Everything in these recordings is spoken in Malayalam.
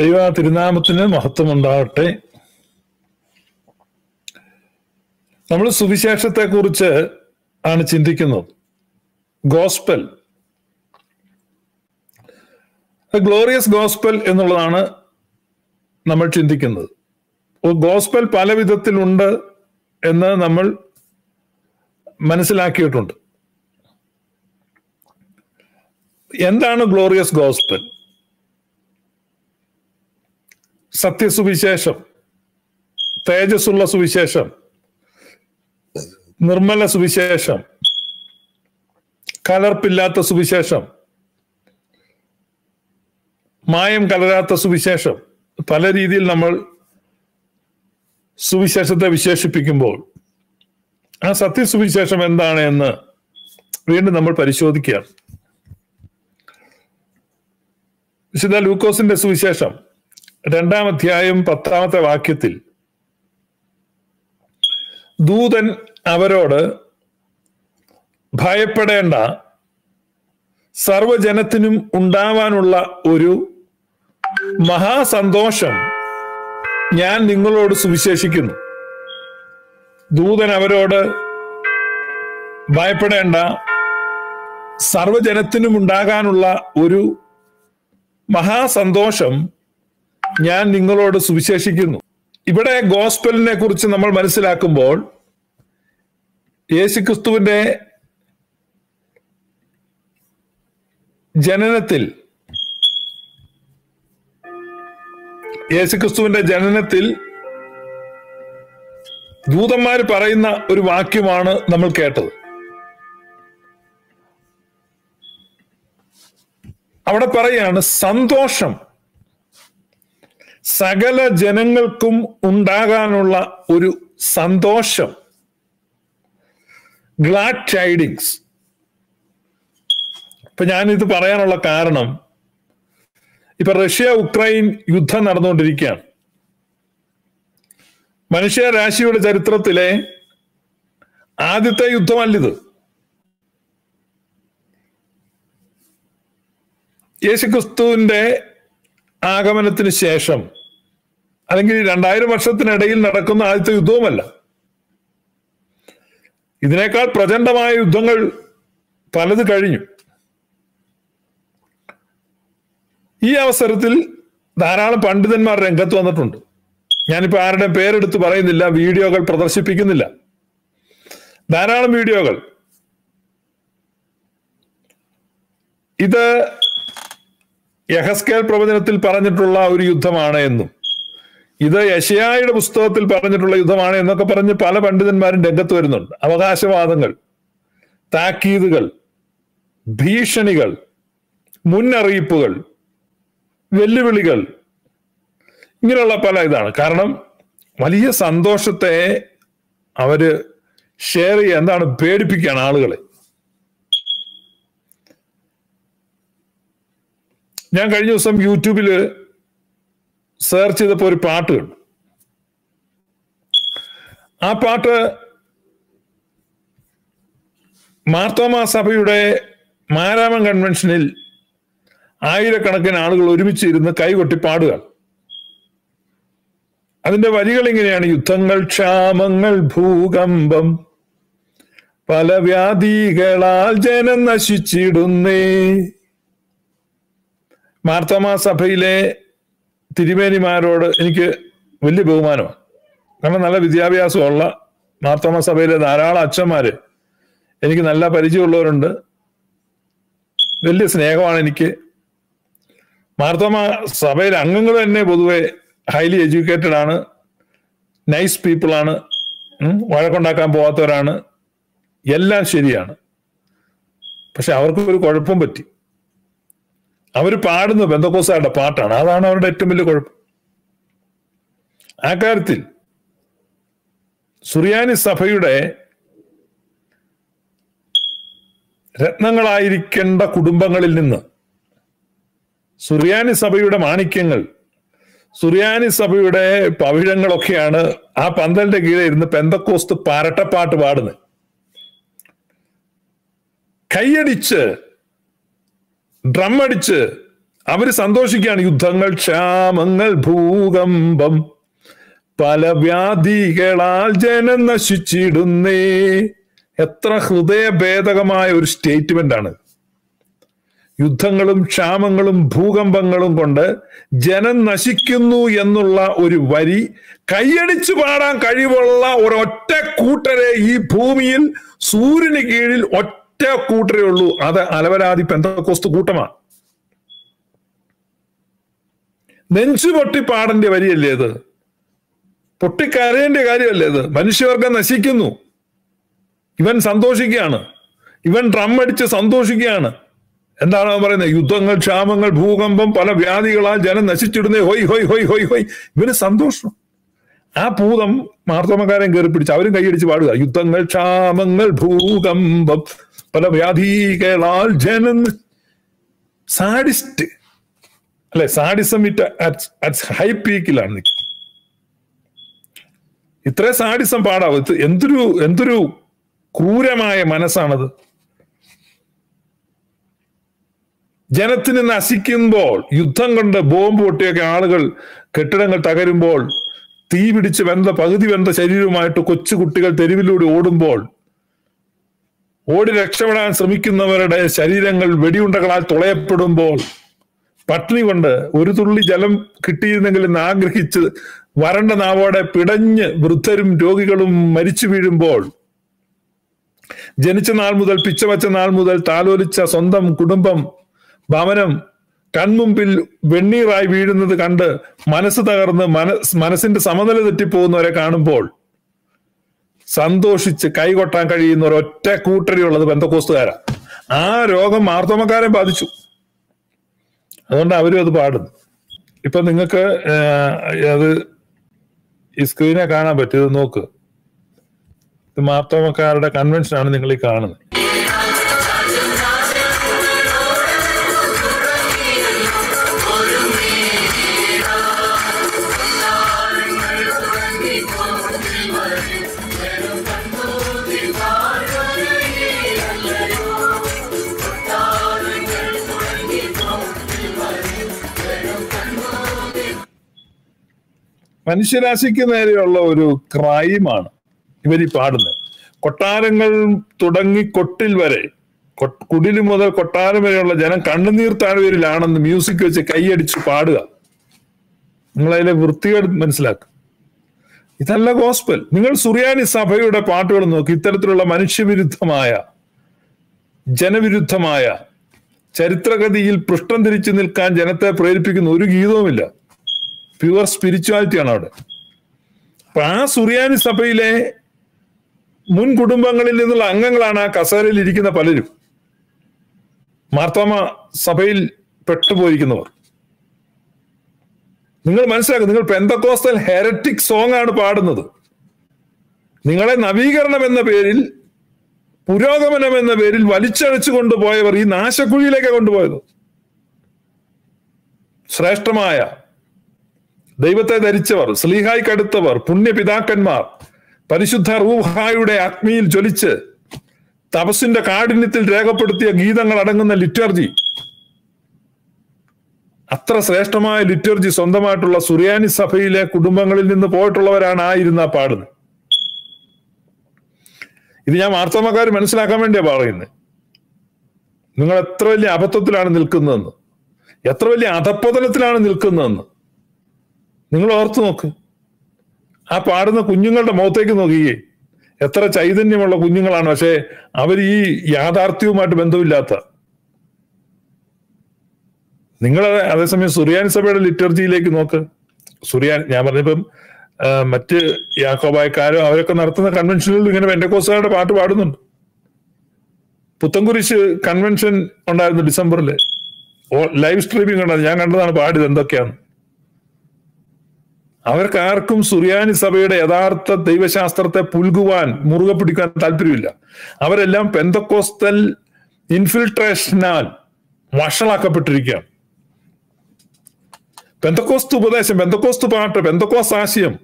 ദൈവ തിരുനാമത്തിന് മഹത്വം ഉണ്ടാകട്ടെ നമ്മൾ സുവിശേഷത്തെ കുറിച്ച് ആണ് ചിന്തിക്കുന്നത്. ഗോസ്പൽ. ഗ്ലോറിയസ് ഗോസ്പൽ എന്നുള്ളതാണ് നമ്മൾ ചിന്തിക്കുന്നത്. ഗോസ്പൽ പല വിധത്തിലുണ്ട് എന്ന് നമ്മൾ മനസ്സിലാക്കിയിട്ടുണ്ട്. എന്താണ് ഗ്ലോറിയസ് ഗോസ്പൽ സത്യസുവിശേഷം തേജസ്സുള്ള സുവിശേഷം നിർമ്മല സുവിശേഷം കലർപ്പില്ലാത്ത സുവിശേഷം മായം കലരാത്ത സുവിശേഷം പല രീതിയിൽ നമ്മൾ സുവിശേഷത്തെ വിശേഷിപ്പിക്കുമ്പോൾ ആ സത്യസുവിശേഷം എന്താണ് എന്ന് വീണ്ടും നമ്മൾ പരിശോധിക്കുക വിശുദ്ധ ലൂക്കോസിന്റെ സുവിശേഷം രണ്ടാം അധ്യായം പത്താമത്തെ വാക്യത്തിൽ ദൂതൻ അവരോട് ഭയപ്പെടേണ്ട സർവജനത്തിനും ഉണ്ടാവാനുള്ള ഒരു മഹാസന്തോഷം ഞാൻ നിങ്ങളോട് സുവിശേഷിക്കുന്നു. ദൂതൻ അവരോട് ഭയപ്പെടേണ്ട സർവജനത്തിനും ഉണ്ടാകാനുള്ള ഒരു മഹാസന്തോഷം ഞാൻ നിങ്ങളോട് സുവിശേഷിക്കുന്നു. ഇവിടെ ഗോസ്പെലിനെ കുറിച്ച് നമ്മൾ മനസ്സിലാക്കുമ്പോൾ യേശുക്രിസ്തുവിന്റെ ജനനത്തിൽ യേശുക്രിസ്തുവിന്റെ ജനനത്തിൽ ദൂതന്മാർ പറയുന്ന ഒരു വാക്യമാണ് നമ്മൾ കേട്ടത്. അവിടെ പറയാണ് സന്തോഷം സകല ജനങ്ങൾക്കും ഉണ്ടാകാനുള്ള ഒരു സന്തോഷം. ഗ്ലാഡ് ചൈഡിങ്സ് ഇപ്പൊ ഞാനിത് പറയാനുള്ള കാരണം ഇപ്പൊ റഷ്യ ഉക്രൈൻ യുദ്ധം നടന്നുകൊണ്ടിരിക്കുകയാണ്. മനുഷ്യരാശിയുടെ ചരിത്രത്തിലെ ആദ്യത്തെ യുദ്ധമല്ലിത് യേശുക്രിസ്തുവിന്റെ ആഗമനത്തിന് ശേഷം അല്ലെങ്കിൽ രണ്ടായിരം വർഷത്തിനിടയിൽ നടക്കുന്ന ആദ്യത്തെ യുദ്ധവുമല്ല. ഇതിനേക്കാൾ പ്രചണ്ഡമായ യുദ്ധങ്ങൾ പലത് കഴിഞ്ഞു. ഈ അവസരത്തിൽ ധാരാളം പണ്ഡിതന്മാർ രംഗത്ത് വന്നിട്ടുണ്ട്. ഞാനിപ്പോ ആരുടെ പേരെടുത്ത് പറയുന്നില്ല വീഡിയോകൾ പ്രദർശിപ്പിക്കുന്നില്ല. ധാരാളം വീഡിയോകൾ. ഇത് യഹസ്കേൽ പ്രവചനത്തിൽ പറഞ്ഞിട്ടുള്ള ഒരു യുദ്ധമാണ് എന്നും. ഇത് യശയായുടെ പുസ്തകത്തിൽ പറഞ്ഞിട്ടുള്ള യുദ്ധമാണ് എന്നൊക്കെ പറഞ്ഞ് പല പണ്ഡിതന്മാരും രംഗത്ത് വരുന്നുണ്ട്. അവകാശവാദങ്ങൾ താക്കീതുകൾ ഭീഷണികൾ മുന്നറിയിപ്പുകൾ വെല്ലുവിളികൾ ഇങ്ങനെയുള്ള പല ഇതാണ്. കാരണം വലിയ സന്തോഷത്തെ അവർ ഷെയർ ചെയ്യുക എന്താണ് പേടിപ്പിക്കുകയാണ് ആളുകളെ. ഞാൻ കഴിഞ്ഞ ദിവസം യൂട്യൂബിൽ സെർച്ച് ചെയ്തപ്പോൾ ഒരു പാട്ട് കണ്ടു. ആ പാട്ട് മാർത്തോമാ സഭയുടെ മാരാമൻ കൺവെൻഷനിൽ ആയിരക്കണക്കിന് ആളുകൾ ഒരുമിച്ച് ഇരുന്ന് കൈകൊട്ടി പാടുക അതിന്റെ വരികൾ ഇങ്ങനെയാണ്. യുദ്ധങ്ങൾ ക്ഷാമങ്ങൾ ഭൂകമ്പം. പല വ്യാധികളാൽ ജനം നശിച്ചിടുന്നേ. മാർത്തോമാ സഭയിലെ തിരുമേനിമാരോട് എനിക്ക് വലിയ ബഹുമാനമാണ്. കാരണം നല്ല വിദ്യാഭ്യാസമുള്ള മാർത്തോമ സഭയിലെ ധാരാളം അച്ഛന്മാര് എനിക്ക് നല്ല പരിചയമുള്ളവരുണ്ട്. വലിയ സ്നേഹമാണ് എനിക്ക്. മാർത്തോമ സഭയിലെ അംഗങ്ങൾ തന്നെ പൊതുവെ ഹൈലി എഡ്യൂക്കേറ്റഡ് ആണ്. നൈസ് പീപ്പിൾ ആണ്. വഴക്കുണ്ടാക്കാൻ പോകാത്തവരാണ് എല്ലാം ശരിയാണ്. പക്ഷെ അവർക്കൊരു കുഴപ്പം പറ്റി. അവർ പാടുന്ന ബന്ധക്കോസാരുടെ പാട്ടാണ്. അതാണ് അവരുടെ ഏറ്റവും വലിയ കുഴപ്പം. ആ കാര്യത്തിൽ സുറിയാനി സഭയുടെ രത്നങ്ങളായിരിക്കേണ്ട കുടുംബങ്ങളിൽ നിന്ന് സുറിയാനി സഭയുടെ മാണിക്യങ്ങൾ സുറിയാനി സഭയുടെ പവിഴങ്ങളൊക്കെയാണ് ആ പന്തലിന്റെ കീഴെ ഇരുന്ന് പെന്തക്കോസ്ത് പാരട്ടപ്പാട്ട് പാടുന്നത്. കൈയടിച്ച് ഡ്രം അടിച്ച് അവർ സന്തോഷിക്കുകയാണ്. യുദ്ധങ്ങൾ ക്ഷാമങ്ങൾ ഭൂകമ്പം. പല വ്യാധികളാൽ ജനം നശിച്ചിടുന്നേ. എത്ര ഹൃദയഭേദകമായ ഒരു സ്റ്റേറ്റ്മെന്റ് ആണ്. യുദ്ധങ്ങളും ക്ഷാമങ്ങളും ഭൂകമ്പങ്ങളും കൊണ്ട് ജനം നശിക്കുന്നു എന്നുള്ള ഒരു വരി കൈയടിച്ചു പാടാൻ കഴിവുള്ള ഒരൊറ്റ കൂട്ടരെ ഈ ഭൂമിയിൽ സൂര്യന് കീഴിൽ ഒറ്റ കൂട്ടരേ ഉള്ളൂ. അത് അലവരാതി പെന്തക്കോസ്തു കൂട്ടമാണ് നെഞ്ചു പൊട്ടി പാടേണ്ട വരിയല്ലേ അത്? പൊട്ടിക്കരയേണ്ട കാര്യമല്ലേ അത്? മനുഷ്യവർഗം നശിക്കുന്നു. ഇവൻ സന്തോഷിക്കുകയാണ്. ഇവൻ ഡ്രം അടിച്ച് സന്തോഷിക്കുകയാണ്. എന്താണ് പറയുന്നത്? യുദ്ധങ്ങൾ ക്ഷാമങ്ങൾ ഭൂകമ്പം പല വ്യാധികളാൽ ജനം നശിച്ചിടുന്നേ. ഹൊയ് ഹൊയ് ഹൊയ് ഹൊയ് ഹൊയ്. ഇവന് സന്തോഷം. ആ ഭൂതം മാർത്തോമക്കാരൻ കയറി പിടിച്ച് അവരും കൈയടിച്ച് പാടുക. യുദ്ധങ്ങൾ ക്ഷാമങ്ങൾ ഭൂകമ്പം. പല വ്യാധികളാൽ ജനന്ന് സാഡിസ്റ്റ്. അല്ലെ സാഡിസം ഇറ്റ് അറ്റ് ഹൈ പീക്കിലാണ് ഇത്രേ സാഡിസം പാടാവും. എന്തൊരു എന്തൊരു ക്രൂരമായ മനസ്സാണത്. ജനത്തിന് നശിക്കുമ്പോൾ യുദ്ധം കൊണ്ട് ബോംബ് പൊട്ടിയൊക്കെ ആളുകൾ കെട്ടിടങ്ങൾ തകരുമ്പോൾ തീ പിടിച്ച് വെന്ത പകുതി വെന്ത ശരീരവുമായിട്ട് കൊച്ചു കുട്ടികൾ തെരുവിലൂടെ ഓടുമ്പോൾ ഓടി രക്ഷപ്പെടാൻ ശ്രമിക്കുന്നവരുടെ ശരീരങ്ങൾ വെടിയുണ്ടകളാൽ തുളയപ്പെടുമ്പോൾ പട്ടിണി കൊണ്ട് ഒരു തുള്ളി ജലം കിട്ടിയിരുന്നെങ്കിൽ എന്ന് ആഗ്രഹിച്ച് വരണ്ട നാവോടെ പിടഞ്ഞ് വൃദ്ധരും രോഗികളും മരിച്ചു വീഴുമ്പോൾ ജനിച്ച നാൾ മുതൽ പിച്ചവച്ച നാൾ മുതൽ താലോലിച്ച സ്വന്തം കുടുംബം ഭവനം കൺമുമ്പിൽ വെണ്ണീറായി വീഴുന്നത് കണ്ട് മനസ്സ് തകർന്ന് മനസ് മനസ്സിന്റെ സമനില തെറ്റിപ്പോകുന്നവരെ കാണുമ്പോൾ സന്തോഷിച്ച് കൈകൊട്ടാൻ കഴിയുന്ന ഒരു ഒരൊറ്റ കൂട്ടരിയുള്ളത് ബന്ധക്കോസ്തുകാരാ. ആ രോഗം മാർത്തോമക്കാരെ ബാധിച്ചു. അതുകൊണ്ട് അവരും അത് പാടുന്നു ഇപ്പൊ നിങ്ങൾക്ക് അത് ഈ സ്ക്രീനെ കാണാൻ പറ്റും ഇത് നോക്ക്. ഇത് മാർത്തോമക്കാരുടെ കൺവെൻഷനാണ് നിങ്ങൾ ഈ കാണുന്നത്. മനുഷ്യരാശിക്ക് നേരെയുള്ള ഒരു ക്രൈമാണ് ഇവർ പാടുന്നത്. കൊട്ടാരങ്ങൾ തുടങ്ങി കൊട്ടിൽ വരെ കുടിൽ മുതൽ കൊട്ടാരം വരെയുള്ള ജനം കണ്ണുനീർ താഴ്വരിലാണെന്ന് മ്യൂസിക് വെച്ച് കൈയടിച്ച് പാടുക. നിങ്ങളതിലെ വൃത്തികേട് മനസ്സിലാക്കുക. ഇതല്ല ഗോസ്പൽ നിങ്ങൾ സുറിയാനി സഭയുടെ പാട്ടുകൾ നോക്കി ഇത്തരത്തിലുള്ള മനുഷ്യവിരുദ്ധമായ ജനവിരുദ്ധമായ ചരിത്രഗതിയിൽ പൃഷ്ഠം തിരിച്ചു നിൽക്കാൻ ജനത്തെ പ്രേരിപ്പിക്കുന്ന ഒരു ഗീതവുമില്ല. പ്യുവർ സ്പിരിച്വാലിറ്റിയാണ് അവിടെ. അപ്പൊ ആ സുറിയാനി സഭയിലെ മുൻ കുടുംബങ്ങളിൽ നിന്നുള്ള അംഗങ്ങളാണ് ആ കസേരയിൽ ഇരിക്കുന്ന പലരും. മാർത്തോമ സഭയിൽ പെട്ടുപോയിരിക്കുന്നവർ. നിങ്ങൾ മനസ്സിലാക്കുക നിങ്ങൾ പെന്തക്കോസ്റ്റൽ ഹെററ്റിക് സോങ് ആണ് പാടുന്നത്. നിങ്ങളെ നവീകരണം എന്ന പേരിൽ പുരോഗമനം എന്ന പേരിൽ വലിച്ചഴച്ചു കൊണ്ടുപോയവർ ഈ നാശക്കുഴിയിലേക്ക് കൊണ്ടുപോയത്. ശ്രേഷ്ഠമായ ദൈവത്തെ ധരിച്ചവർ സ്ലീഹായി കടുത്തവർ പുണ്യപിതാക്കന്മാർ പരിശുദ്ധ റൂഹായുടെ അഗ്നിയിൽ ജ്വലിച്ച് തപസ്സിന്റെ കാഠിന്യത്തിൽ രേഖപ്പെടുത്തിയ ഗീതങ്ങൾ അടങ്ങുന്ന ലിറ്റർജി. അത്ര ശ്രേഷ്ഠമായ ലിറ്റർജി സ്വന്തമായിട്ടുള്ള സുറിയാനി സഭയിലെ കുടുംബങ്ങളിൽ നിന്ന് പോയിട്ടുള്ളവരാണ് ആയിരുന്ന പാടുന്നത്. ഇത് ഞാൻ വാർത്താമക്കാർ മനസ്സിലാക്കാൻ വേണ്ടിയാ പറയുന്നത് നിങ്ങൾ എത്ര വലിയ അബദ്ധത്തിലാണ് നിൽക്കുന്നതെന്ന് എത്ര വലിയ അധപ്പതനത്തിലാണ് നിൽക്കുന്നതെന്ന് നിങ്ങൾ ഓർത്തു നോക്ക്. ആ പാടുന്ന കുഞ്ഞുങ്ങളുടെ മുഖത്തേക്ക് നോക്കിയേ എത്ര ചൈതന്യമുള്ള കുഞ്ഞുങ്ങളാണ്. പക്ഷേ അവർ ഈ യാഥാർത്ഥ്യവുമായിട്ട് ബന്ധമില്ലാത്ത. നിങ്ങൾ അതേസമയം സുറിയാനി സഭയുടെ ലിറ്റർജിയിലേക്ക് നോക്ക്. സുറിയാൻ ഞാൻ പറഞ്ഞപ്പം മറ്റ് യാക്കോബായക്കാരോ അവരൊക്കെ നടത്തുന്ന കൺവെൻഷനിൽ ഇങ്ങനെ വെൻഡക്കോസുകാരുടെ പാട്ട് പാടുന്നുണ്ട്. പുത്തൻകുരിശ് കൺവെൻഷൻ ഉണ്ടായിരുന്നു ഡിസംബറിൽ ലൈവ് സ്ട്രീമിംഗ് ഉണ്ടായിരുന്നു. ഞാൻ കണ്ടതാണ് പാടിയത് എന്തൊക്കെയാണ് അവർക്ക് ആർക്കും സുറിയാനി സഭയുടെ യഥാർത്ഥ ദൈവശാസ്ത്രത്തെ പുൽകുവാൻ മുറുകെ പിടിക്കാൻ താല്പര്യമില്ല. അവരെല്ലാം പെന്തക്കോസ്തൽ ഇൻഫിൽട്രേഷനാൽ വഷളാക്കപ്പെട്ടിരിക്കുകയാണ്. പെന്തക്കോസ്തു ഉപദേശം പെന്തക്കോസ്തു പാട്ട് പെന്തക്കോസ് ആശയം.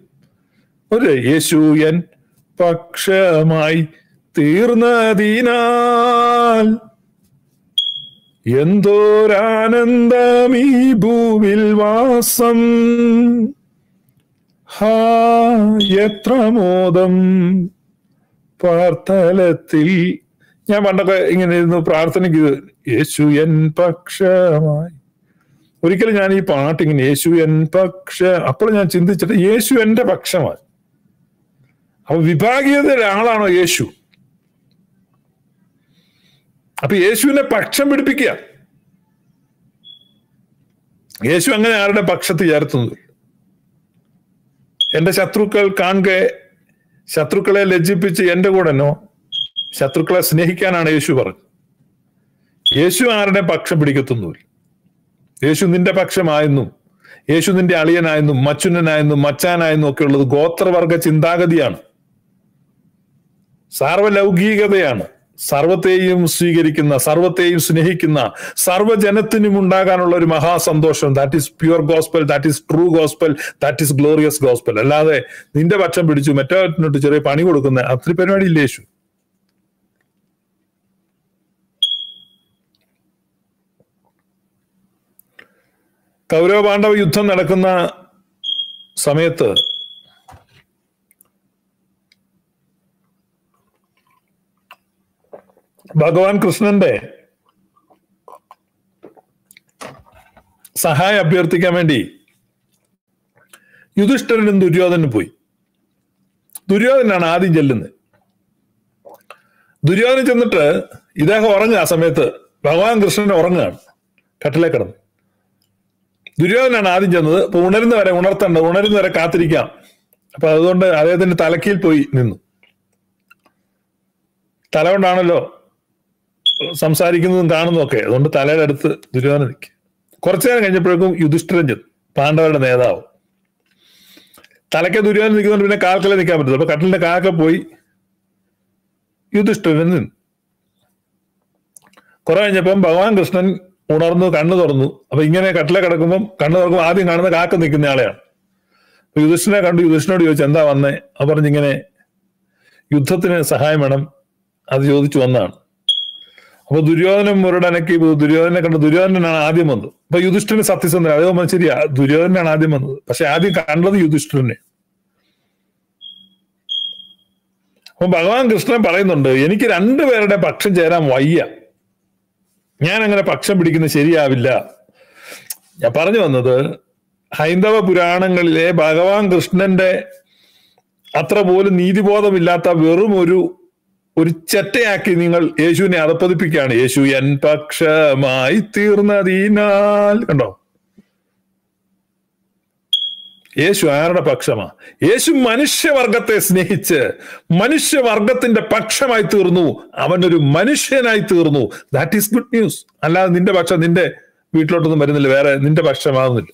ഒരു യേശു എൻ പക്ഷമായി തീർന്നതിനാൽ എന്തോരാനന്ദം ഈ ഭൂവിൽ വാസം. എത്ര മോദം. പാർത്തലത്തിൽ ഞാൻ പണ്ടൊക്കെ ഇങ്ങനെ ഇരുന്നു പ്രാർത്ഥനയ്ക്ക് യേശു എൻ പക്ഷമായി. ഒരിക്കലും ഞാൻ ഈ പാട്ട് ഇങ്ങനെ യേശു എൻ പക്ഷ അപ്പോൾ ഞാൻ ചിന്തിച്ചിട്ട് യേശു എന്റെ പക്ഷമായി. അപ്പൊ വിഭാഗീയതയുടെ ആളാണോ യേശു? അപ്പൊ യേശുവിനെ പക്ഷം പിടിപ്പിക്കുക. യേശു അങ്ങനെ ആരുടെ പക്ഷത്ത് ചേർത്തുന്നു എന്റെ ശത്രുക്കൾ കാണുക ശത്രുക്കളെ ലജ്ജിപ്പിച്ച് എന്റെ കൂടെനോ ശത്രുക്കളെ സ്നേഹിക്കാനാണ് യേശു പറഞ്ഞത്. യേശു ആരുടെ പക്ഷം പിടിക്കത്തൊന്നുമില്ല. യേശു നിന്റെ പക്ഷമായെന്നും യേശു നിന്റെ അളിയനായെന്നും മച്ചുനനായെന്നും മച്ചാനായെന്നും ഒക്കെ ഉള്ളത് ഗോത്രവർഗ ചിന്താഗതിയാണ്. സാർവലൗകികതയാണ്. സർവത്തെയും സ്വീകരിക്കുന്ന സർവത്തെയും സ്നേഹിക്കുന്ന സർവജനത്തിനും ഉണ്ടാകാനുള്ള ഒരു മഹാസന്തോഷം. That is pure gospel that is true gospel that is glorious gospel അല്ലാതെ നിന്റെ പക്ഷം പിടിച്ചു മറ്റോട്ട് ചെറിയ പണി കൊടുക്കുന്ന അത്ര പരിപാടി ഇല്ല യേശു? കൗരവ പാണ്ഡവ യുദ്ധം നടക്കുന്ന സമയത്ത് ഭഗവാൻ കൃഷ്ണന്റെ സഹായം അഭ്യർത്ഥിക്കാൻ വേണ്ടി യുധിഷ്ഠരനും ദുര്യോധനും പോയി. ദുര്യോധനാണ് ആദ്യം ചെല്ലുന്നത്. ദുര്യോധന ചെന്നിട്ട് ഇദ്ദേഹം ഉറങ്ങുക ആ സമയത്ത് ഭഗവാൻ കൃഷ്ണൻ ഉറങ്ങുകയാണ്. കട്ടിലേ കിടന്ന്. ദുര്യോധനാണ് ആദ്യം ചെന്നത്. അപ്പൊ ഉണരുന്നവരെ ഉണർത്തണ്ട ഉണരുന്നവരെ കാത്തിരിക്കാം. അപ്പൊ അതുകൊണ്ട് അദ്ദേഹത്തിന്റെ തലക്കിൽ പോയി നിന്നു. തല കൊണ്ടാണല്ലോ സംസാരിക്കുന്നതും കാണുന്നതും ഒക്കെ അതുകൊണ്ട് തലയുടെ അടുത്ത് ദുര്യോധന നിൽക്കുക കുറച്ചു നേരം കഴിഞ്ഞപ്പോഴേക്കും യുധിഷ്ഠിരൻ ചെന്നു പാണ്ഡവരുടെ നേതാവ്. തലയ്ക്ക് ദുര്യോധന നിൽക്കുന്നത് പിന്നെ കാൽക്കലെ നിൽക്കാൻ പറ്റില്ല അപ്പൊ കട്ടിലിന്റെ കാക്ക പോയി യുധിഷ്ഠിരൻ നിന്നു. കുറെ കഴിഞ്ഞപ്പം ഭഗവാൻ കൃഷ്ണൻ ഉണർന്നു കണ്ണു തുറന്നു. അപ്പൊ ഇങ്ങനെ കട്ടിലെ കിടക്കുമ്പോൾ കണ്ണു തുറക്കുമ്പോൾ ആദ്യം കാണുന്ന കാക്ക നിൽക്കുന്ന ആളെയാണ്. അപ്പൊ യുധിഷ്ഠനെ കണ്ടു. യുധിഷ്ഠനോട് ചോദിച്ചു എന്താ വന്നേ? അപ്പൊ പറഞ്ഞിങ്ങനെ യുദ്ധത്തിന് സഹായം വേണം. അത് ചോദിച്ചു വന്നതാണ്. അപ്പൊ ദുര്യോധനൻ മുരടനക്ക് ദുര്യോധനെ കണ്ട ദുര്യോധനാണ് ആദ്യം വന്നത്. അപ്പൊ യുധിഷ്ഠിരന് സത്യസന്ധന. അതേ ശരിയാ. ദുര്യോധനാണ് ആദ്യം വന്നത്. പക്ഷെ ആദ്യം കണ്ടത് യുധിഷ്ഠിരനെ. അപ്പൊ ഭഗവാൻ കൃഷ്ണൻ പറയുന്നുണ്ട് എനിക്ക് രണ്ടുപേരുടെ പക്ഷം ചേരാൻ വയ്യ. ഞാൻ അങ്ങനെ പക്ഷം പിടിക്കുന്നത് ശരിയാവില്ല. ഞാൻ പറഞ്ഞു വന്നത് ഹൈന്ദവ പുരാണങ്ങളിലെ ഭഗവാൻ കൃഷ്ണന്റെ അത്ര പോലും നീതിബോധമില്ലാത്ത വെറും ഒരു ഒരു ചെറ്റയാക്കി നിങ്ങൾ യേശുവിനെ അതപ്പതിപ്പിക്കുകയാണ് യേശു എൻ പക്ഷമായി തീർന്നതിനാൽ. കണ്ടോ? യേശു ആരുടെ പക്ഷമാ? യേശു മനുഷ്യവർഗത്തെ സ്നേഹിച്ച് മനുഷ്യവർഗത്തിന്റെ പക്ഷമായി തീർന്നു. അവനൊരു മനുഷ്യനായി തീർന്നു. ദാറ്റ് ഈസ് ഗുഡ് ന്യൂസ് അല്ലാതെ നിന്റെ പക്ഷം നിന്റെ വീട്ടിലോട്ടൊന്നും വരുന്നില്ല. വേറെ നിന്റെ പക്ഷമാകുന്നില്ല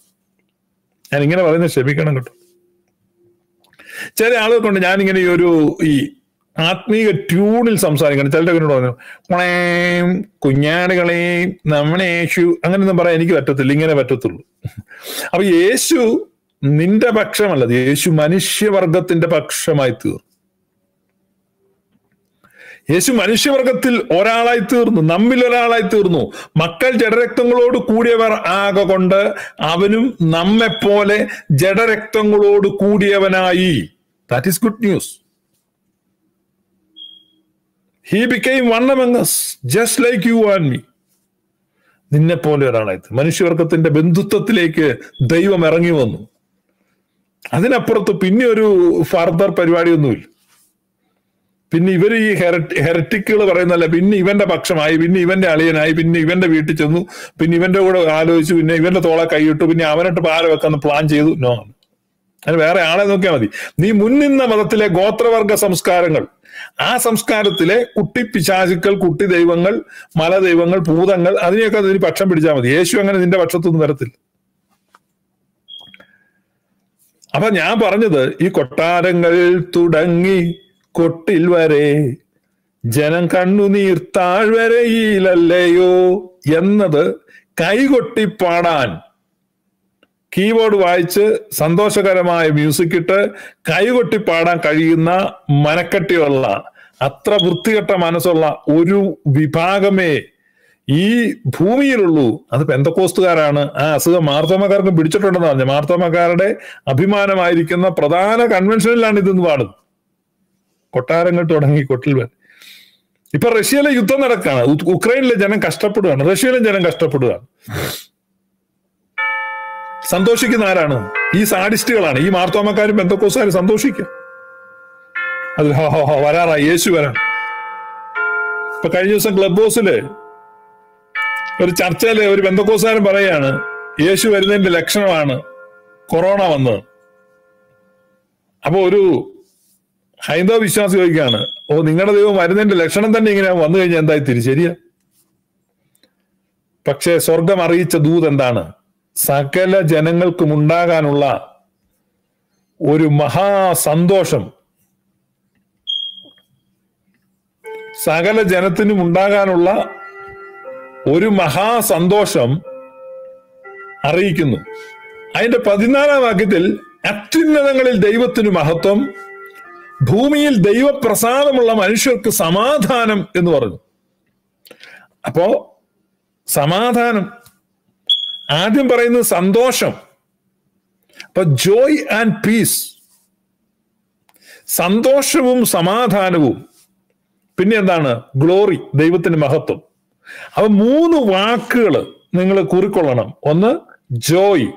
ഞാൻ ഇങ്ങനെ പറയുന്നത് ക്ഷമിക്കണം കേട്ടോ. ചില ആളുകൾക്കുണ്ട്. ഞാനിങ്ങനെ ഈ ഒരു ഈ ആത്മീക ട്യൂണിൽ സംസാരിക്കണം. ചിലരൊക്കെ എന്നോട് പറഞ്ഞു കുണേം കുഞ്ഞാടുകളെയും നമ്മളെ യേശു അങ്ങനെയൊന്നും പറയാൻ എനിക്ക് പറ്റത്തില്ല. ഇങ്ങനെ പറ്റത്തുള്ളൂ. അപ്പൊ യേശു നിന്റെ പക്ഷമല്ല യേശു മനുഷ്യവർഗത്തിന്റെ പക്ഷമായി തീർന്നു. യേശു മനുഷ്യവർഗത്തിൽ ഒരാളായി തീർന്നു നമ്മിൽ ഒരാളായി തീർന്നു. മക്കൾ ജഡരക്തങ്ങളോട് കൂടിയവർ ആകെ കൊണ്ട് അവനും നമ്മെപ്പോലെ ജഡരക്തങ്ങളോട് കൂടിയവനായി. That is good news he became one among us just like you and me നിന്നെ പോലെ ഒരാളായത്. മനുഷ്യവർഗത്തിന്റെ ബന്ധുത്വത്തിലേക്ക് ദൈവം ഇറങ്ങി വന്നു. അതിനപ്പുറത്ത് പിന്നെ ഒരു ഫർദർ പരിപാടിയൊന്നുമില്ല. പിന്നെ ഇവർ ഈ ഹെററ്റിക്കുകൾ പറയുന്നല്ല പിന്നെ ഇവന്റെ പക്ഷമായി പിന്നെ ഇവന്റെ അളിയനായി പിന്നെ ഇവന്റെ വീട്ടിൽ ചെന്നു പിന്നെ ഇവന്റെ കൂടെ ആലോചിച്ചു പിന്നെ ഇവന്റെ തോളെ കൈയിട്ടു പിന്നെ അവനിട്ട് പാല വെക്കാന്ന് പ്ലാൻ ചെയ്തു. നോ അതിന് വേറെ ആളെ നോക്കിയാൽ മതി. നീ മുൻനിന്ന മതത്തിലെ ഗോത്രവർഗ സംസ്കാരങ്ങൾ ആ സംസ്കാരത്തിലെ കുട്ടി പിശാചുക്കൾ കുട്ടി ദൈവങ്ങൾ മല ദൈവങ്ങൾ ഭൂതങ്ങൾ അതിനെയൊക്കെ അതിന് പക്ഷം പിടിച്ചാൽ മതി. യേശു അങ്ങനെ നിന്റെ പക്ഷത്തൊന്നും വരത്തില്ല. അപ്പൊ ഞാൻ പറഞ്ഞത് ഈ കൊട്ടാരങ്ങളിൽ തുടങ്ങി കൊട്ടിൽ വരെ ജനം കണ്ണുനീർ താഴ്വരയിലല്ലയോ എന്നത് കൈകൊട്ടി പാടാൻ കീബോർഡ് വായിച്ച് സന്തോഷകരമായ മ്യൂസിക് ഇട്ട് കൈകൊട്ടി പാടാൻ കഴിയുന്ന മനക്കെട്ടിയുള്ള അത്ര വൃത്തികെട്ട മനസ്സുള്ള ഒരു വിഭാഗമേ ഈ ഭൂമിയിലുള്ളൂ. അത് പെന്തക്കോസ്തുകാരാണ്. ആ അസുഖം മാർത്തോമക്കാർക്ക് പിടിച്ചിട്ടുണ്ടെന്ന് പറഞ്ഞു. മാർത്തോമക്കാരുടെ അഭിമാനമായിരിക്കുന്ന പ്രധാന കൺവെൻഷനിലാണ് ഇതെന്ന് പാടുന്നത് കൊട്ടാരങ്ങൾ തുടങ്ങി കൊട്ടിൽ വരെ. ഇപ്പൊ റഷ്യയിലെ യുദ്ധം നടക്കുകയാണ്. ഉക്രൈനിലെ ജനം കഷ്ടപ്പെടുകയാണ്. റഷ്യയിലെ ജനം കഷ്ടപ്പെടുകയാണ്. സന്തോഷിക്കുന്ന ആരാണ് ഈ സാഡിസ്റ്റുകളാണ്. ഈ മാർത്തോമക്കാരും ബന്ധക്കോസുകാരും സന്തോഷിക്കുക. അതിൽ ഹോ ഹോ ഹോ വരാറാ യേശു വരാൻ. ഇപ്പൊ കഴിഞ്ഞ ദിവസം ക്ലബ് ഹൗസിൽ ഒരു ചർച്ചയിൽ ഒരു ബന്ധക്കോസുകാരൻ പറയാണ് യേശു വരുന്നതിന്റെ ലക്ഷണമാണ് കൊറോണ വന്നത്. അപ്പൊ ഒരു ഹൈന്ദവ വിശ്വാസി ചോദിക്കുകയാണ് ഓ നിങ്ങളുടെ ദൈവം വരുന്നതിന്റെ ലക്ഷണം തന്നെ ഇങ്ങനെ വന്നു കഴിഞ്ഞാൽ എന്തായി? തിരി ശരിയാ. പക്ഷേ സ്വർഗം അറിയിച്ച ദൂത് എന്താണ്? സകല ജനങ്ങൾക്കും ഉണ്ടാകാനുള്ള ഒരു മഹാസന്തോഷം. സകല ജനത്തിനും ഉണ്ടാകാനുള്ള ഒരു മഹാസന്തോഷം അറിയിക്കുന്നു. അതിന്റെ പതിനാലാം വാക്യത്തിൽ അത്യുന്നതങ്ങളിൽ ദൈവത്തിന് മഹത്വം ഭൂമിയിൽ ദൈവപ്രസാദമുള്ള മനുഷ്യർക്ക് സമാധാനം എന്ന് പറഞ്ഞു. അപ്പോ സമാധാനം ആദ്യം പറയുന്നത് സന്തോഷം. അപ്പൊ ജോയ് ആൻഡ് പീസ് സന്തോഷവും സമാധാനവും. പിന്നെ എന്താണ്? ഗ്ലോറി ദൈവത്തിന് മഹത്വം. അപ്പൊ മൂന്ന് വാക്കുകൾ നിങ്ങൾ കുറിക്കൊള്ളണം. ഒന്ന് ജോയ്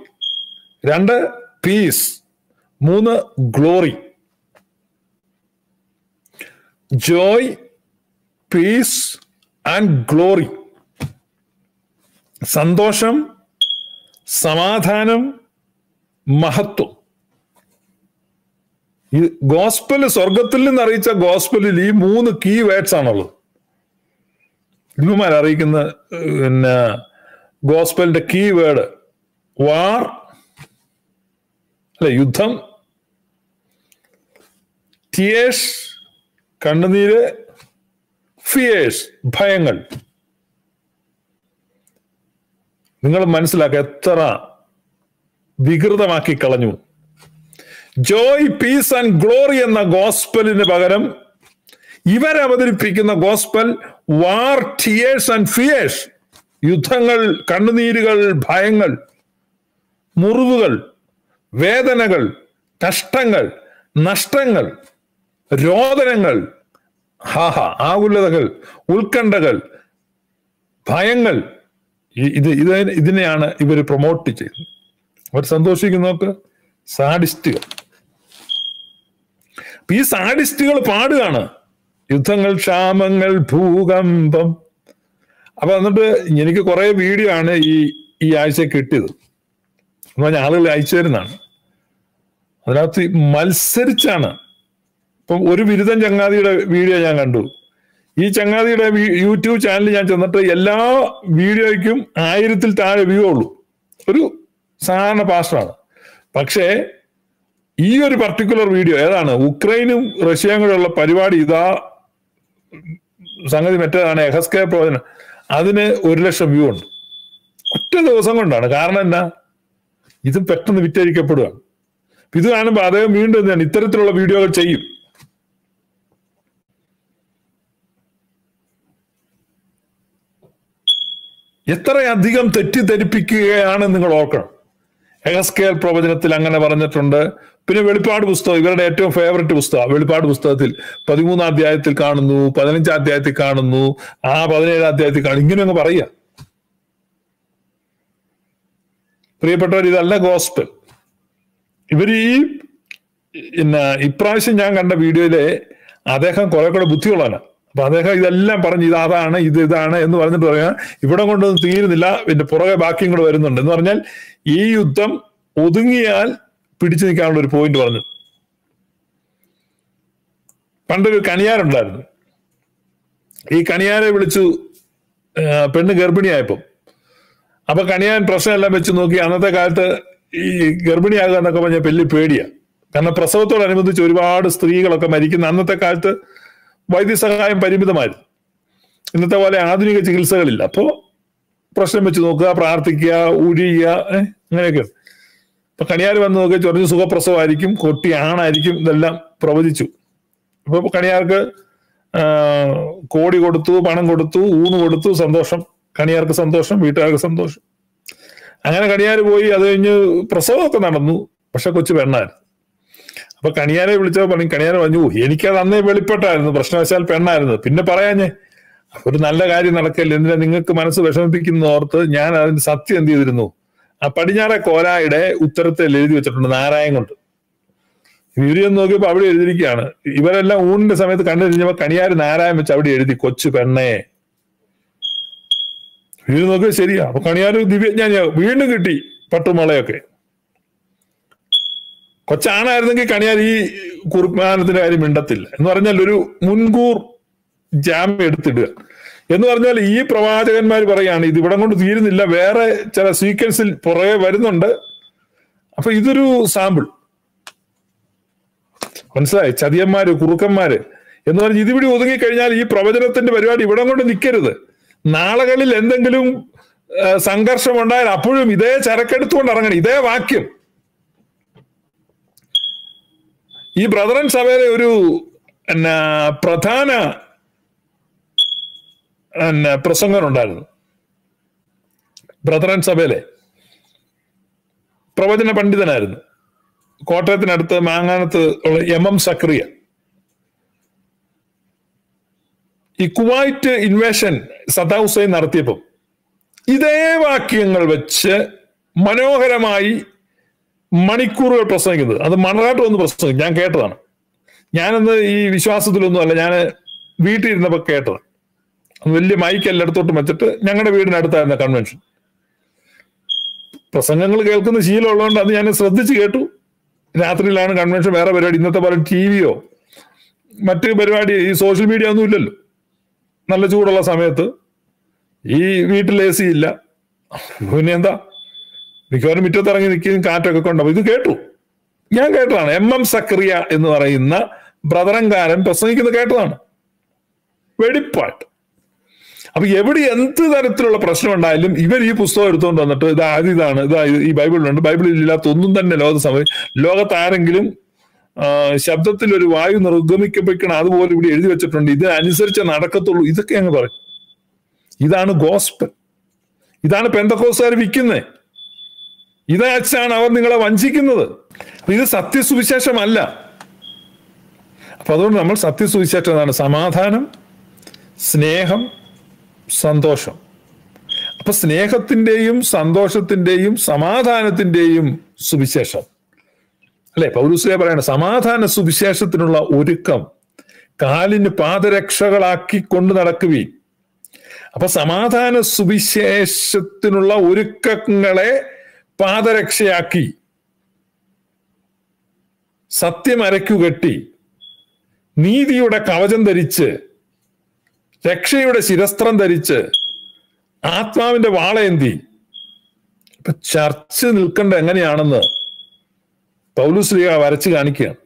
രണ്ട് പീസ് മൂന്ന് glory joy peace and glory സന്തോഷം സമാധാനം മഹത്വം. ഈ ഗോസ്പൽ സ്വർഗത്തിൽ നിന്ന് അറിയിച്ച ഗോസ്പലിൽ ഈ മൂന്ന് കീ വേർഡ്സ് ആണുള്ളത്. ഇന്നുമാർ അറിയിക്കുന്ന പിന്നെ ഗോസ്പലിന്റെ കീ വേർഡ് വാർ അല്ലെ യുദ്ധം ടിയേഴ്സ് കണ്ണുനീര് ഫിയേഴ്സ് ഭയങ്ങൾ. നിങ്ങൾ മനസ്സിലാക്കുക എത്ര വികൃതമാക്കി കളഞ്ഞു. ജോയ് പീസ് ആൻഡ് ഗ്ലോറി എന്ന ഗോസ്പലിന് പകരം ഇവരവതരിപ്പിക്കുന്ന gospel war tears and fears യുദ്ധങ്ങൾ കണ്ണുനീരുകൾ ഭയങ്ങൾ മുറിവുകൾ വേദനകൾ കഷ്ടങ്ങൾ നഷ്ടങ്ങൾ രോദനങ്ങൾ ഹാഹ ആകുലതകൾ ഉത്കണ്ഠകൾ ഭയങ്ങൾ ഇത് ഇത് ഇതിനെയാണ് ഇവർ പ്രൊമോട്ട് ചെയ്യുന്നത് അവർ സന്തോഷിക്കുന്നവർക്ക് സാഡിസ്റ്റുകൾ. ഈ സാഡിസ്റ്റുകൾ പാടുകയാണ്. യുദ്ധങ്ങൾ ക്ഷാമങ്ങൾ ഭൂകമ്പം. അപ്പൊ എന്നിട്ട് എനിക്ക് കുറെ വീഡിയോ ആണ് ഈ ഈ ആഴ്ച കിട്ടിയത്. എന്ന് പറഞ്ഞാൽ ആളുകൾ അയച്ചു തരുന്നതാണ്. അതിനകത്ത് മത്സരിച്ചാണ്. ഇപ്പം ഒരു ബിരുദം ചങ്ങാതിയുടെ വീഡിയോ ഞാൻ കണ്ടു. ഈ ചങ്ങാതിയുടെ യൂട്യൂബ് ചാനൽ ഞാൻ ചെന്നിട്ട് എല്ലാ വീഡിയോയ്ക്കും ആയിരത്തിൽ താഴെ വ്യൂ ഉള്ളൂ. ഒരു സാധാരണ പാസ്റ്റാണ് പക്ഷേ ഈ ഒരു പർട്ടിക്കുലർ വീഡിയോ ഏതാണ്? ഉക്രൈനും റഷ്യയും കൂടെയുള്ള പരിപാടി ഇതാ സംഗതി മറ്റേതാണ് എഹസ്കെ പ്രവചനം. അതിന് ഒരു ലക്ഷം വ്യൂ ഉണ്ട്. ഒറ്റ ദിവസം കൊണ്ടാണ്. കാരണം എന്നാ? ഇത് പെട്ടെന്ന് വിറ്റഴിക്കപ്പെടുകയാണ്. ഇത് കാണുമ്പോൾ അദ്ദേഹം വീണ്ടും ഇത്തരത്തിലുള്ള വീഡിയോകൾ ചെയ്യും. എത്രയധികം തെറ്റിദ്ധരിപ്പിക്കുകയാണ് നിങ്ങൾ ഓർക്കണം. എഹസ്കേൽ പ്രവചനത്തിൽ അങ്ങനെ പറഞ്ഞിട്ടുണ്ട്. പിന്നെ വെളിപ്പാട് പുസ്തകം ഇവരുടെ ഏറ്റവും ഫേവററ്റ് പുസ്തകം. വെളിപ്പാട് പുസ്തകത്തിൽ പതിമൂന്നാം അധ്യായത്തിൽ കാണുന്നു പതിനഞ്ചാം അധ്യായത്തിൽ കാണുന്നു ആ പതിനേഴാം അധ്യായത്തിൽ കാണുന്നു. ഇങ്ങനെ അങ്ങ് പറയുക. പ്രിയപ്പെട്ടവർ ഇതല്ല ഗോസ്പൽ ഇവർ ഈ പിന്നെ ഇപ്രാവശ്യം ഞാൻ കണ്ട വീഡിയോയിലെ അദ്ദേഹം കുറെ കൂടെ ബുദ്ധിയുള്ളവനാണ്. അപ്പൊ അദ്ദേഹം ഇതെല്ലാം പറഞ്ഞ് ഇത് അതാണ് ഇത് ഇതാണ് എന്ന് പറഞ്ഞിട്ട് പറയാ. ഇവിടെ കൊണ്ടൊന്നും തീരുന്നില്ല. പിന്നെ പുറകെ ബാക്കിയും കൂടെ വരുന്നുണ്ട്. എന്ന് പറഞ്ഞാൽ ഈ യുദ്ധം ഒതുങ്ങിയാൽ പിടിച്ചു നിൽക്കാനുള്ള ഒരു പോയിന്റ് പറഞ്ഞു. പണ്ടൊരു കണിയാരുണ്ടായിരുന്നു. ഈ കണിയാരെ വിളിച്ചു പെണ്ണ് ഗർഭിണിയായപ്പം. അപ്പൊ കണിയാൻ പ്രശ്നമെല്ലാം വെച്ച് നോക്കി അന്നത്തെ കാലത്ത് ഈ ഗർഭിണിയാകുക എന്നൊക്കെ പറഞ്ഞാൽ വലിയ പേടിയാണ് കാരണം പ്രസവത്തോടനുബന്ധിച്ച് ഒരുപാട് സ്ത്രീകളൊക്കെ മരിക്കുന്ന അന്നത്തെ കാലത്ത് വൈദ്യസഹായം പരിമിതമായിരുന്നു ഇന്നത്തെ പോലെ ആധുനിക ചികിത്സകളില്ല. അപ്പോ പ്രശ്നം വെച്ച് നോക്കുക പ്രാർത്ഥിക്കുക ഊഴിയുക അങ്ങനെയൊക്കെ. ഇപ്പൊ കണിയാർ വന്ന് നോക്കി ചൊറിഞ്ഞ് സുഖപ്രസവമായിരിക്കും കൊട്ടി ആണായിരിക്കും ഇതെല്ലാം പ്രവചിച്ചു. അപ്പൊ കണിയാർക്ക് കോടി കൊടുത്തു പണം കൊടുത്തു ഊണ് കൊടുത്തു സന്തോഷം. കണിയാർക്ക് സന്തോഷം വീട്ടുകാർക്ക് സന്തോഷം. അങ്ങനെ കണിയാർ പോയി അത് കഴിഞ്ഞ് പ്രസവമൊക്കെ നടന്നു. പക്ഷെ കൊച്ചു പെണ്ണായിരുന്നു അപ്പൊ കണിയാനെ വിളിച്ചപ്പോ പറഞ്ഞു കണിയാനെ പറഞ്ഞു "ഓ, എനിക്കത് അന്നേ വെളിപ്പെട്ടായിരുന്നു പ്രശ്നവശാൽ പെണ്ണായിരുന്നു. പിന്നെ പറയാഞ്ഞേ ഒരു നല്ല കാര്യം നടക്കല്ലേ എന്തിനാ നിങ്ങൾക്ക് മനസ്സ് വിഷമിപ്പിക്കുന്ന ഓർത്ത് ഞാൻ അതിന്റെ സത്യം എന്ത് ചെയ്തിരുന്നു? ആ പടിഞ്ഞാറെ കോലായുടെ ഉത്തരത്തിൽ എഴുതി വെച്ചിട്ടുണ്ട് നാരായം കൊണ്ട്. ഇവർ നോക്കിയപ്പോ അവിടെ എഴുതിയിരിക്കുകയാണ്. ഇവരെല്ലാം ഊണിന്റെ സമയത്ത് കണ്ടു കഴിഞ്ഞപ്പോ കണിയാര് നാരായം വെച്ച് അവിടെ എഴുതി കൊച്ചു പെണ്ണേ. വീട് നോക്കിയാൽ ശരിയാ. അപ്പൊ കണിയാര് ദിവ്യജ്ഞാനിയാ വീണ്ടും കിട്ടി പട്ടുമുളയൊക്കെ. കൊച്ചാണായിരുന്നെങ്കിൽ കണിയാൽ ഈ കുർബാനത്തിന്റെ കാര്യം മിണ്ടത്തില്ല. എന്ന് പറഞ്ഞാൽ ഒരു മുൻകൂർ ജാമ്യം എടുത്തിടുക. എന്ന് പറഞ്ഞാൽ ഈ പ്രവാചകന്മാർ പറയാണ് ഇത് ഇവിടം കൊണ്ട് തീരുന്നില്ല വേറെ ചില സീക്വൻസിൽ പുറകെ വരുന്നുണ്ട്. അപ്പൊ ഇതൊരു സാമ്പിൾ മനസ്സിലായി? ചതിയന്മാര് കുറുക്കന്മാര് എന്ന് പറഞ്ഞ് ഇതിവിടെ ഒതുങ്ങി കഴിഞ്ഞാൽ ഈ പ്രവചനത്തിന്റെ പരിപാടി ഇവിടം കൊണ്ട് നിൽക്കരുത്. നാളുകളിൽ എന്തെങ്കിലും സംഘർഷം ഉണ്ടായാൽ അപ്പോഴും ഇതേ ചരക്കെടുത്തുകൊണ്ട് ഇറങ്ങണം ഇതേ വാക്യം. ഈ ബ്രദറൻ സഭയിലെ ഒരു എന്നാ പ്രധാന എന്നാ പ്രസംഗം ഉണ്ടായിരുന്നു ബ്രദറൻ സഭയിലെ പ്രവചന പണ്ഡിതനായിരുന്നു. കോട്ടയത്തിനടുത്ത് മാങ്ങാനത്ത് ഉള്ള എം എം സക്രിയ. ഈ കുവൈറ്റ് ഇൻവേഷൻ സദാ ഹുസൈൻ നടത്തിയപ്പം ഇതേ വാക്യങ്ങൾ വെച്ച് മനോഹരമായി മണിക്കൂറുകൾ പ്രസംഗിക്കുന്നത്. അത് മണറാട്ട് വന്ന് പ്രസംഗിക്കും. ഞാൻ കേട്ടതാണ്. ഞാനന്ന് ഈ വിശ്വാസത്തിലൊന്നും അല്ല ഞാൻ വീട്ടിൽ ഇരുന്നപ്പോൾ കേട്ടത്. വലിയ മൈക്ക് എല്ലായിടത്തോട്ടും വെച്ചിട്ട് ഞങ്ങളുടെ വീടിനടുത്തായിരുന്ന കൺവെൻഷൻ പ്രസംഗങ്ങൾ കേൾക്കുന്ന ശീലമുള്ളതുകൊണ്ട് അത് ഞാൻ ശ്രദ്ധിച്ച് കേട്ടു. രാത്രിയിലാണ് കൺവെൻഷൻ വേറെ പരിപാടി. ഇന്നത്തെ പോലെ ടി വിയോ മറ്റ് പരിപാടി ഈ സോഷ്യൽ മീഡിയ ഒന്നും ഇല്ലല്ലോ. നല്ല ചൂടുള്ള സമയത്ത് ഈ വീട്ടിൽ എ സി ഇല്ല. പിന്നെ എന്താ? മിക്കവാറും മുറ്റത്തിറങ്ങി നിൽക്കുകയും കാറ്റൊക്കെ കൊണ്ടുപോകും ഇത് കേട്ടു. ഞാൻ കേട്ടതാണ്. എം എം സക്രിയ എന്ന് പറയുന്ന ബ്രദറങ്കാരൻ പ്രസംഗിക്കുന്നത് കേട്ടതാണ്. വെടിപ്പാട്ട്. അപ്പൊ എവിടെ എന്ത് തരത്തിലുള്ള പ്രശ്നം ഉണ്ടായാലും ഇവർ ഈ പുസ്തകം എടുത്തുകൊണ്ട് വന്നിട്ട് ഇത് ആദ്യം ഇതാണ് ഇതാ ഈ ബൈബിളിലുണ്ട്. ബൈബിളിൽ ഇല്ലാത്ത ഒന്നും തന്നെ ലോകത്ത് സംഭവം ശബ്ദത്തിൽ ഒരു വായു നിർഗമിക്കപ്പെക്കണം അതുപോലെ ഇവിടെ എഴുതി വെച്ചിട്ടുണ്ട്. ഇതിനനുസരിച്ച് നടക്കത്തുള്ളൂ. ഇതൊക്കെ അങ്ങ് പറയും. ഇതാണ് ഗോസ്പൽ. ഇതാണ് പെന്തക്കോസുകാർ വിൽക്കുന്നത് ഇതച്ചാണ് അവർ നിങ്ങളെ വഞ്ചിക്കുന്നത്. ഇത് സത്യസുവിശേഷമല്ല. അപ്പൊ അതുകൊണ്ട് നമ്മൾ സത്യസുവിശേഷം എന്താണ് സമാധാനം സ്നേഹം സന്തോഷം. അപ്പൊ സ്നേഹത്തിന്റെയും സന്തോഷത്തിന്റെയും സമാധാനത്തിന്റെയും സുവിശേഷം. അല്ലെ? പൗരസ്ലിയ പറയണ സമാധാന സുവിശേഷത്തിനുള്ള ഒരുക്കം കാലിന് പാദരക്ഷകളാക്കി കൊണ്ട് നടക്കുവി അപ്പൊ സമാധാന സുവിശേഷത്തിനുള്ള ഒരുക്കങ്ങളെ പാദരക്ഷയാക്കി. സത്യം അരക്കുകെട്ടി നീതിയുടെ കവചം ധരിച്ച് രക്ഷയുടെ ശിരസ്ത്രം ധരിച്ച് ആത്മാവിന്റെ വാളയന്തി ഇപ്പൊ ചർച്ച് നിൽക്കേണ്ട എങ്ങനെയാണെന്ന് പൗലുശ്രീക വരച്ച് കാണിക്കുകയാണ്.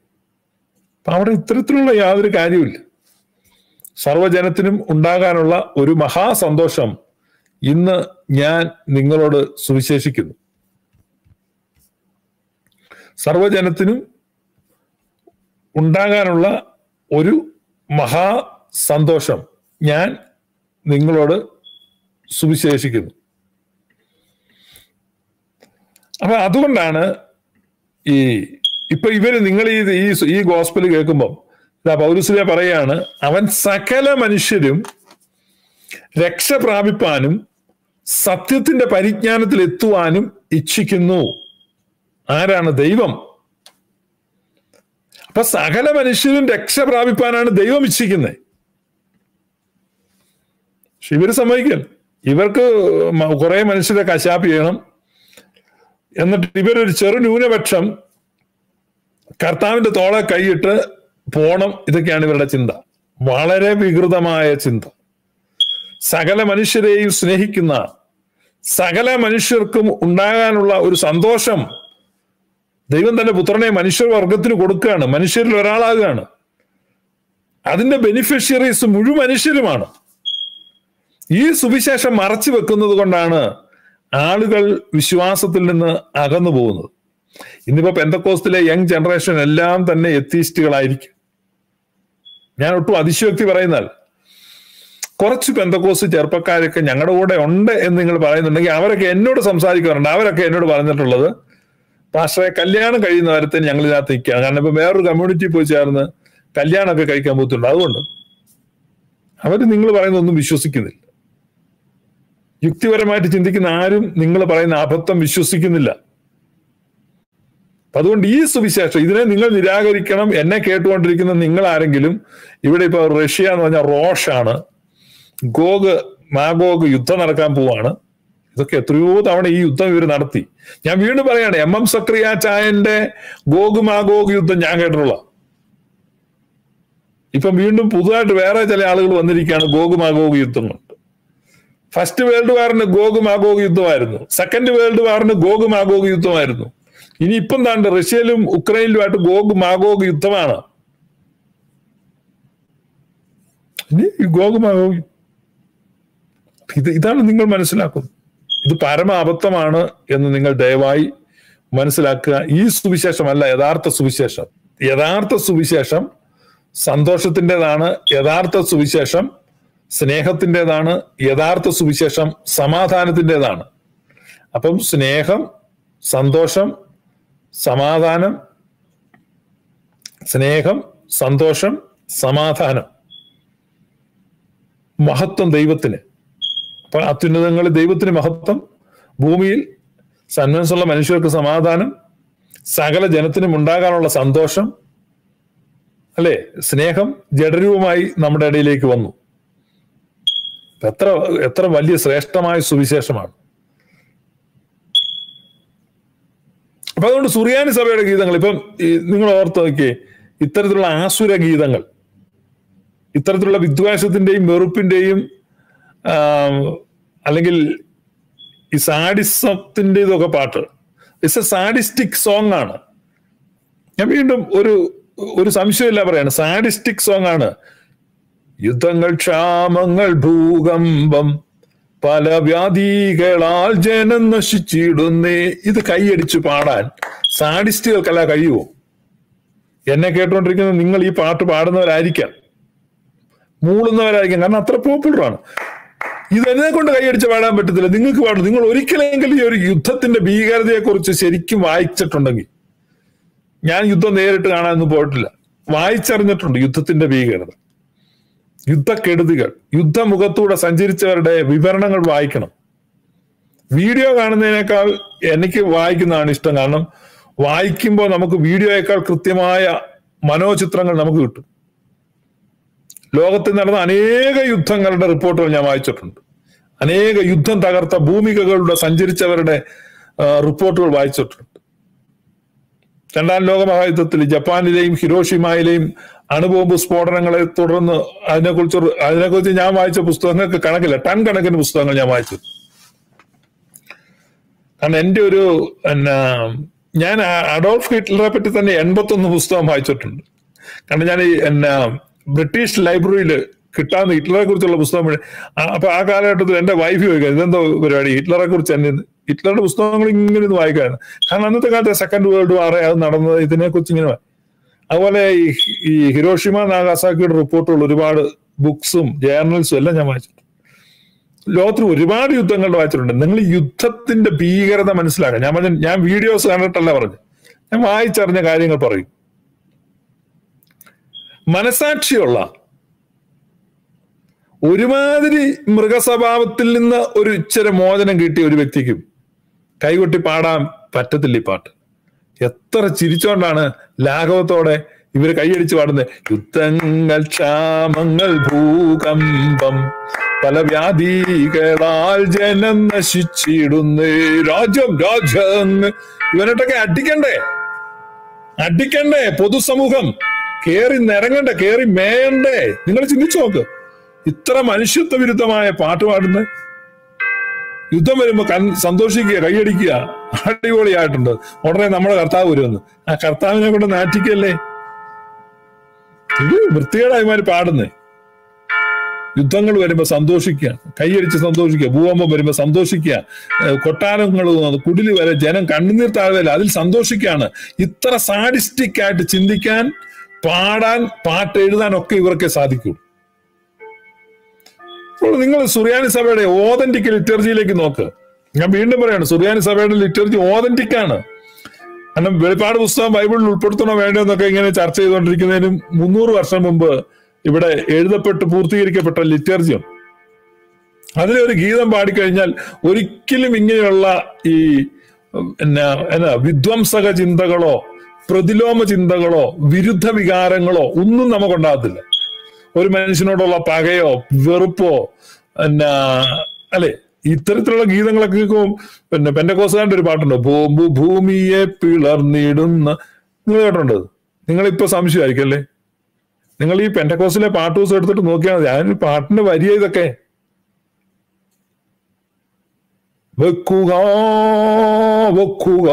അപ്പൊ അവിടെ ഇത്തരത്തിലുള്ള യാതൊരു കാര്യമില്ല സർവജനത്തിനും ഉണ്ടാകാനുള്ള ഒരു മഹാസന്തോഷം ഇന്ന് ഞാൻ നിങ്ങളോട് സുവിശേഷിക്കുന്നു. സർവജനത്തിനും ഉണ്ടാകാനുള്ള ഒരു മഹാ സന്തോഷം ഞാൻ നിങ്ങളോട് സുവിശേഷിക്കുന്നു. അപ്പൊ അതുകൊണ്ടാണ് ഈ ഇപ്പൊ ഇവർ നിങ്ങൾ ഈ ഈ ഗോസ്പൽ കേൾക്കുമ്പോൾ ഇതാ പൗരസ്ലിയ പറയാണ് അവൻ സകല മനുഷ്യരും രക്ഷ പ്രാപിപ്പാനും സത്യത്തിന്റെ പരിജ്ഞാനത്തിൽ എത്തുവാനും ഇച്ഛിക്കുന്നു. ആരാണ് ദൈവം? അപ്പൊ സകല മനുഷ്യരും രക്ഷ പ്രാപിപ്പാനാണ് ദൈവം ഇച്ഛിക്കുന്നത് പക്ഷെ ഇവർ സമ്മതിക്കൽ ഇവർക്ക് കുറെ മനുഷ്യരെ കശാപ്പ് ചെയ്യണം. എന്നിട്ട് ഇവരൊരു ചെറു ന്യൂനപക്ഷം കർത്താവിന്റെ തോളെ കൈയിട്ട് പോണം ഇതൊക്കെയാണ് ഇവരുടെ ചിന്ത. വളരെ വികൃതമായ ചിന്ത. സകല മനുഷ്യരെയും സ്നേഹിക്കുന്ന സകല മനുഷ്യർക്കും ഉണ്ടാകാനുള്ള ഒരു സന്തോഷം ദൈവം തന്റെ പുത്രനെ മനുഷ്യവർഗത്തിന് കൊടുക്കുകയാണ് മനുഷ്യരിൽ ഒരാളാകുകയാണ്. അതിന്റെ ബെനിഫിഷ്യറീസ് മുഴുവൻ മനുഷ്യരുമാണ്. ഈ സുവിശേഷം മറച്ചു വെക്കുന്നത് കൊണ്ടാണ് ആളുകൾ വിശ്വാസത്തിൽ നിന്ന് അകന്നു പോകുന്നത്. ഇന്നിപ്പോ പെന്തക്കോസ്റ്റിലെ യങ് ജനറേഷൻ എല്ലാം തന്നെ എത്തീസ്റ്റുകളായിരിക്കും. ഞാൻ ഒട്ടും അതിശയോക്തി പറയുന്നാൽ കുറച്ച് പെന്തക്കോസ് ചെറുപ്പക്കാരൊക്കെ ഞങ്ങളുടെ കൂടെ ഉണ്ട് എന്ന് നിങ്ങൾ പറയുന്നുണ്ടെങ്കിൽ അവരൊക്കെ എന്നോട് സംസാരിക്കാറുണ്ട്. അവരൊക്കെ എന്നോട് പറഞ്ഞിട്ടുള്ളത് പാസ്റ്ററെ കല്യാണം കഴിയുന്ന കാര്യത്തിന് ഞങ്ങൾ ഇതിനകത്ത് നിൽക്കുകയാണ് കാരണം ഇപ്പൊ വേറൊരു കമ്മ്യൂണിറ്റി പോയി ചേർന്ന് കല്യാണമൊക്കെ കഴിക്കാൻ പോകത്തുണ്ട്. അതുകൊണ്ട് അവർ നിങ്ങൾ പറയുന്നൊന്നും വിശ്വസിക്കുന്നില്ല. യുക്തിപരമായിട്ട് ചിന്തിക്കുന്ന ആരും നിങ്ങൾ പറയുന്ന അബദ്ധം വിശ്വസിക്കുന്നില്ല. അതുകൊണ്ട് ഈ സുവിശേഷം ഇതിനെ നിങ്ങൾ നിരാകരിക്കണം. എന്നെ കേട്ടുകൊണ്ടിരിക്കുന്ന നിങ്ങൾ ആരെങ്കിലും ഇവിടെ ഇപ്പൊ റഷ്യ എന്ന് പറഞ്ഞാൽ റോഷാണ്. ഗോഗ് മാഗോഗ് യുദ്ധം നടക്കാൻ പോവാണ്. ഇതൊക്കെ എത്രയോ തവണ ഈ യുദ്ധം ഇവർ നടത്തി. ഞാൻ വീണ്ടും പറയാണ് എം എം സക്രിയ ചായന്റെ ഗോഗ് മാഗോഗ് യുദ്ധം ഞാൻ കേട്ടിട്ടുള്ള. ഇപ്പം വീണ്ടും പുതുതായിട്ട് വേറെ ചില ആളുകൾ വന്നിരിക്കുകയാണ് ഗോഗ് മാഗോഗ് യുദ്ധം കൊണ്ട്. ഫസ്റ്റ് വേൾഡ് വാറിന് ഗോഗ് മാഗോഗ് യുദ്ധമായിരുന്നു. സെക്കൻഡ് വേൾഡ് വാറിന് ഗോഗ് മാഗോഗ് യുദ്ധമായിരുന്നു. ഇനി ഇപ്പം താണ്ട് റഷ്യയിലും ഉക്രൈനിലുമായിട്ട് ഗോഗ് മാഗോഗ് യുദ്ധമാണ്. ഇനി ഗോഗ് മാഗോഗ് ഇത് ഇതാണ് നിങ്ങൾ മനസ്സിലാക്കുന്നത്. ഇത് പരമ അബദ്ധമാണ് എന്ന് നിങ്ങൾ ദയവായി മനസ്സിലാക്കുക. ഈ സുവിശേഷമല്ല യഥാർത്ഥ സുവിശേഷം. യഥാർത്ഥ സുവിശേഷം സന്തോഷത്തിന്റെതാണ് യഥാർത്ഥ സുവിശേഷം സ്നേഹത്തിന്റെതാണ് യഥാർത്ഥ സുവിശേഷം സമാധാനത്തിന്റെതാണ്. അപ്പം സ്നേഹം സന്തോഷം സമാധാനം സ്നേഹം സന്തോഷം സമാധാനം. മഹത്വം ദൈവത്തിന്. അത്യുന്നതങ്ങളിൽ ദൈവത്തിന് മഹത്വം ഭൂമിയിൽ സന്മനസ്സുള്ള മനുഷ്യർക്ക് സമാധാനം സകല ജനത്തിനും ഉണ്ടാകാനുള്ള സന്തോഷം അല്ലെ? സ്നേഹം ജഡരൂപമായി നമ്മുടെ ഇടയിലേക്ക് വന്നു. എത്ര എത്ര വലിയ ശ്രേഷ്ഠമായ സുവിശേഷമാണ്. അപ്പൊ അതുകൊണ്ട് സുറിയാനി സഭയുടെ ഗീതങ്ങൾ ഇപ്പം നിങ്ങൾ ഓർത്ത് നോക്കിയേ ഇത്തരത്തിലുള്ള ആസുര ഗീതങ്ങൾ ഇത്തരത്തിലുള്ള വിദ്വേഷത്തിന്റെയും വെറുപ്പിന്റെയും അല്ലെങ്കിൽ ഈ സാഡിസത്തിന്റെ ഇതൊക്കെ പാട്ട്. ഇറ്റ്സ് എ സാഡിസ്റ്റിക് സോങ് ആണ്. ഞാൻ വീണ്ടും ഒരു ഒരു സംശയമില്ല പറയാണ്. സാഡിസ്റ്റിക് സോങ് ആണ്. യുദ്ധങ്ങൾ ക്ഷാമങ്ങൾ ഭൂകമ്പം പല വ്യാധികളാൽ ജനം നശിച്ചിടുന്നേ. ഇത് കൈയടിച്ച് പാടാൻ സാഡിസ്റ്റുകൾക്കല്ല കഴിയുമോ? എന്നെ കേട്ടുകൊണ്ടിരിക്കുന്ന നിങ്ങൾ ഈ പാട്ട് പാടുന്നവരായിരിക്കാം. മൂളുന്നവരായിരിക്കാം. കാരണം അത്ര പോപ്പുലർ ആണ് ഇതെന്നെ കൊണ്ട് കൈയടിച്ച് പാടാൻ പറ്റത്തില്ല. നിങ്ങൾക്ക് പാടും നിങ്ങൾ ഒരിക്കലെങ്കിലും ഈ ഒരു യുദ്ധത്തിന്റെ ഭീകരതയെ കുറിച്ച് ശരിക്കും വായിച്ചിട്ടുണ്ടെങ്കിൽ ഞാൻ യുദ്ധം നേരിട്ട് കാണാനൊന്നും പോയിട്ടില്ല. വായിച്ചറിഞ്ഞിട്ടുണ്ട് യുദ്ധത്തിന്റെ ഭീകരത. യുദ്ധക്കെടുതികൾ യുദ്ധമുഖത്തൂടെ സഞ്ചരിച്ചവരുടെ വിവരണങ്ങൾ വായിക്കണം. വീഡിയോ കാണുന്നതിനേക്കാൾ എനിക്ക് വായിക്കുന്നതാണ് ഇഷ്ടം. കാരണം വായിക്കുമ്പോൾ നമുക്ക് വീഡിയോയേക്കാൾ കൃത്യമായ മനോചിത്രങ്ങൾ നമുക്ക് കിട്ടും. ലോകത്തിൽ നടന്ന അനേക യുദ്ധങ്ങളുടെ റിപ്പോർട്ടുകൾ ഞാൻ വായിച്ചിട്ടുണ്ട്. അനേക യുദ്ധം തകർത്ത ഭൂമികകളുടെ സഞ്ചരിച്ചവരുടെ റിപ്പോർട്ടുകൾ വായിച്ചിട്ടുണ്ട്. രണ്ടാം ലോക മഹായുദ്ധത്തിൽ ജപ്പാനിലെയും ഹിരോഷിമയിലെയും അണുബോംബ് സ്ഫോടനങ്ങളെ തുടർന്ന് അതിനെക്കുറിച്ച് അതിനെക്കുറിച്ച് ഞാൻ വായിച്ച പുസ്തകങ്ങൾക്ക് കണക്കില്ല. ടൺ കണക്കിന് പുസ്തകങ്ങൾ ഞാൻ വായിച്ചു കാരണം എന്റെ ഒരു എന്നാ ഞാൻ അഡോൾഫ് ഹിറ്റ്ലറെ പറ്റി തന്നെ എൺപത്തൊന്ന് പുസ്തകം വായിച്ചിട്ടുണ്ട്. കാരണം ഞാൻ ഈ എന്നാ ബ്രിട്ടീഷ് ലൈബ്രറിയിൽ കിട്ടാവുന്ന ഹിറ്റ്ലറെ കുറിച്ചുള്ള പുസ്തകം അപ്പൊ ആ കാലഘട്ടത്തിൽ എന്റെ വൈഫ് ചോദിക്കുക ഇതെന്തോ പരിപാടി? ഹിറ്റ്ലറെ കുറിച്ച് തന്നെ ഹിറ്റ്ലറുടെ പുസ്തകങ്ങൾ ഇങ്ങനെ ഒന്ന് വായിക്കാണ് കാരണം അന്നത്തെ കാലത്തെ സെക്കൻഡ് വേൾഡ് വാർ അത് നടന്നത് ഇതിനെ കുറിച്ച് ഇങ്ങനെ അതുപോലെ ഈ ഈ ഹിരോഷിമ നാഗാസാക്കിയുടെ റിപ്പോർട്ടുകൾ ഒരുപാട് ബുക്സും ജേർണൽസും എല്ലാം ഞാൻ വായിച്ചിട്ടുണ്ട്. ലോകത്തിൽ ഒരുപാട് യുദ്ധങ്ങൾ വായിച്ചിട്ടുണ്ട്. നിങ്ങൾ യുദ്ധത്തിന്റെ ഭീകരത മനസ്സിലാക്കാം ഞാൻ പറഞ്ഞ ഞാൻ വീഡിയോസ് കണ്ടിട്ടല്ല പറഞ്ഞു ഞാൻ വായിച്ചറിഞ്ഞ കാര്യങ്ങൾ പറയും. മനസാക്ഷിയുള്ള ഒരുമാതിരി മൃഗസ്വഭാവത്തിൽ നിന്ന് ഒരു ഇച്ചിരി മോചനം കിട്ടിയ ഒരു വ്യക്തിക്കും കൈകൊട്ടി പാടാൻ പറ്റത്തില്ല ഈ പാട്ട്. എത്ര ചിരിച്ചോണ്ടാണ് ലാഘവത്തോടെ ഇവർ കൈയടിച്ച് പാടുന്നത്? യുദ്ധങ്ങൾ ക്ഷാമങ്ങൾ ഭൂകമ്പം പല വ്യാധികളാൽ ജനം നശിച്ചിടുന്നേ. രാജ്യം രാജ്യം. ഇവനോട്ടൊക്കെ അടിക്കണ്ടേ? അടിക്കണ്ടേ? പൊതുസമൂഹം. കേറി നിരങ്ങണ്ടേ കേറി മേയണ്ടേ? നിങ്ങൾ ചിന്തിച്ചു നോക്ക്. ഇത്ര മനുഷ്യത്വ വിരുദ്ധമായ പാട്ട് പാടുന്നത് യുദ്ധം വരുമ്പോ കൺ സന്തോഷിക്കുക കൈയടിക്കുക അടിപൊളിയായിട്ടുണ്ട്. ഉടനെ നമ്മുടെ കർത്താവ് വരുമെന്ന്. ആ കർത്താവിനെ കൊണ്ട് നാറ്റിക്കല്ലേ? ഇത് വൃത്തികേടായ്മാര് പാടുന്നേ. യുദ്ധങ്ങൾ വരുമ്പോ സന്തോഷിക്കുക കൈയടിച്ച് സന്തോഷിക്കുക ഭൂകമ്പം വരുമ്പോ സന്തോഷിക്കുക കൊട്ടാരങ്ങൾ കുടിലി വരെ ജനം കണ്ണുനീർ താഴ്വല അതിൽ സന്തോഷിക്കുകയാണ്. ഇത്ര സാഡിസ്റ്റിക് ആയിട്ട് ചിന്തിക്കാൻ പാടാൻ പാട്ട് എഴുതാൻ ഒക്കെ ഇവർക്ക് സാധിക്കൂ. അപ്പോൾ നിങ്ങൾ സുറിയാനി സഭയുടെ ഓതന്റിക് ലിറ്റർജിയിലേക്ക് നോക്ക്. ഞാൻ വീണ്ടും പറയാണ് സുറിയാനി സഭയുടെ ലിറ്റർജി ഓതന്റിക് ആണ്. കാരണം വെളിപ്പാട് പുസ്തകം ബൈബിളിൽ ഉൾപ്പെടുത്തണോ വേണ്ടോ എന്നൊക്കെ ഇങ്ങനെ ചർച്ച ചെയ്തുകൊണ്ടിരിക്കുന്നതിനും മുന്നൂറ് വർഷം മുമ്പ് ഇവിടെ എഴുതപ്പെട്ട് പൂർത്തീകരിക്കപ്പെട്ട ലിറ്റർജിയും ഒരു ഗീതം പാടിക്കഴിഞ്ഞാൽ ഒരിക്കലും ഇങ്ങനെയുള്ള ഈ എന്നാ എന്നാ വിധ്വംസക ചിന്തകളോ പ്രതിലോമ ചിന്തകളോ വിരുദ്ധ വികാരങ്ങളോ ഒന്നും നമുക്കുണ്ടാകത്തില്ല. ഒരു മനുഷ്യനോടുള്ള പകയോ വെറുപ്പോ എന്നാ അല്ലെ? ഇത്തരത്തിലുള്ള ഗീതങ്ങളൊക്കെ പിന്നെ പിന്നെ പെന്തക്കോസുകാരുടെ ഒരു പാട്ടുണ്ട് ബോംബു ഭൂമിയെ പിളർന്നിടുന്ന നിങ്ങൾ കേട്ടിട്ടുണ്ട്? നിങ്ങളിപ്പോ സംശയമായിരിക്കും അല്ലേ? നിങ്ങൾ ഈ പെന്തക്കോസിലെ പാട്ട് ദിവസം എടുത്തിട്ട് നോക്കിയാൽ മതി. അതിന് പാട്ടിന്റെ വരിയ ഇതൊക്കെ. വെക്കുക വെക്കുക.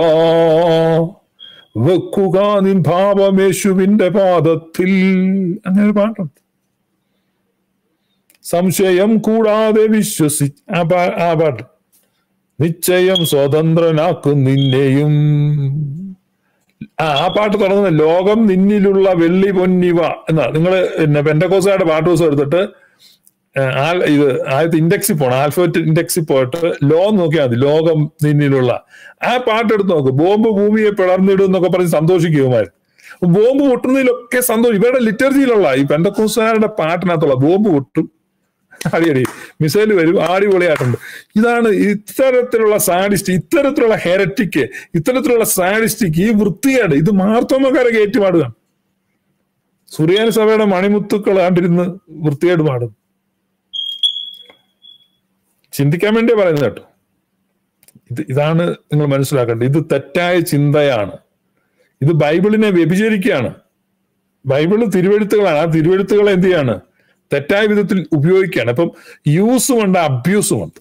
വെക്കുക നിൻ പാപമേശുവിന്റെ പാദത്തിൽ. അങ്ങനെ പാട്ടുണ്ട്. സംശയം കൂടാതെ വിശ്വസി ആ പാട്ട്. നിശ്ചയം സ്വതന്ത്രനാക്കും നിന്നെയും. ആ പാട്ട് തുടങ്ങുന്ന ലോകം നിന്നിലുള്ള വെള്ളി പൊന്നിവ എന്നാ. നിങ്ങൾ പിന്നെ പെന്തക്കോസുകാരുടെ പാട്ട് ദിവസം എടുത്തിട്ട് ഇത് ആദ്യത്തെ ഇൻഡെക്സിൽ പോണം. ആൽഫബറ്റ് ഇൻഡെക്സിൽ പോയിട്ട് ലോ നോക്കിയാൽ മതി. ലോകം നിന്നിലുള്ള. ആ പാട്ടെടുത്ത് നോക്ക്. ബോംബ് ഭൂമിയെ പിളർന്നിടും എന്നൊക്കെ പറഞ്ഞ് സന്തോഷിക്കുമായിരുന്നു ബോംബ് പൊട്ടുന്നതിലൊക്കെ സന്തോഷം. ഇവരുടെ ലിറ്റർജിയിലുള്ള ഈ പെന്തക്കോസുകാരുടെ പാട്ടിനകത്തുള്ള ബോംബ് പൊട്ടും. അടിയടി മിസൈൽ വരും. അടിപൊളിയായിട്ടുണ്ട്. ഇതാണ് ഇത്തരത്തിലുള്ള സാഡിസ്റ്റ് ഇത്തരത്തിലുള്ള ഹെരറ്റിക്ക് ഇത്തരത്തിലുള്ള സാഡിസ്റ്റിക്ക് ഈ വൃത്തികേട്. ഇത് മാർത്തോമക്കാരെ ഏറ്റുപാടുകയാണ് സുറിയാനി സഭയുടെ മണിമുത്തുക്കൾ കണ്ടിരുന്ന് വൃത്തികേട് പാടും ചിന്തിക്കാൻ വേണ്ടി പറയുന്നത് കേട്ടോ. ഇത് ഇതാണ് നിങ്ങൾ മനസ്സിലാക്കേണ്ടത്. ഇത് തെറ്റായ ചിന്തയാണ്. ഇത് ബൈബിളിനെ വ്യഭിചരിക്കുകയാണ്. ബൈബിൾ തിരുവെഴുത്തുകളാണ്. ആ തിരുവെഴുത്തുകളെ എന്ത് ചെയ്യാണ്? തെറ്റായ വിധത്തിൽ ഉപയോഗിക്കുകയാണ്. അപ്പം യൂസും ഉണ്ട് അബ്യൂസും ഉണ്ട്.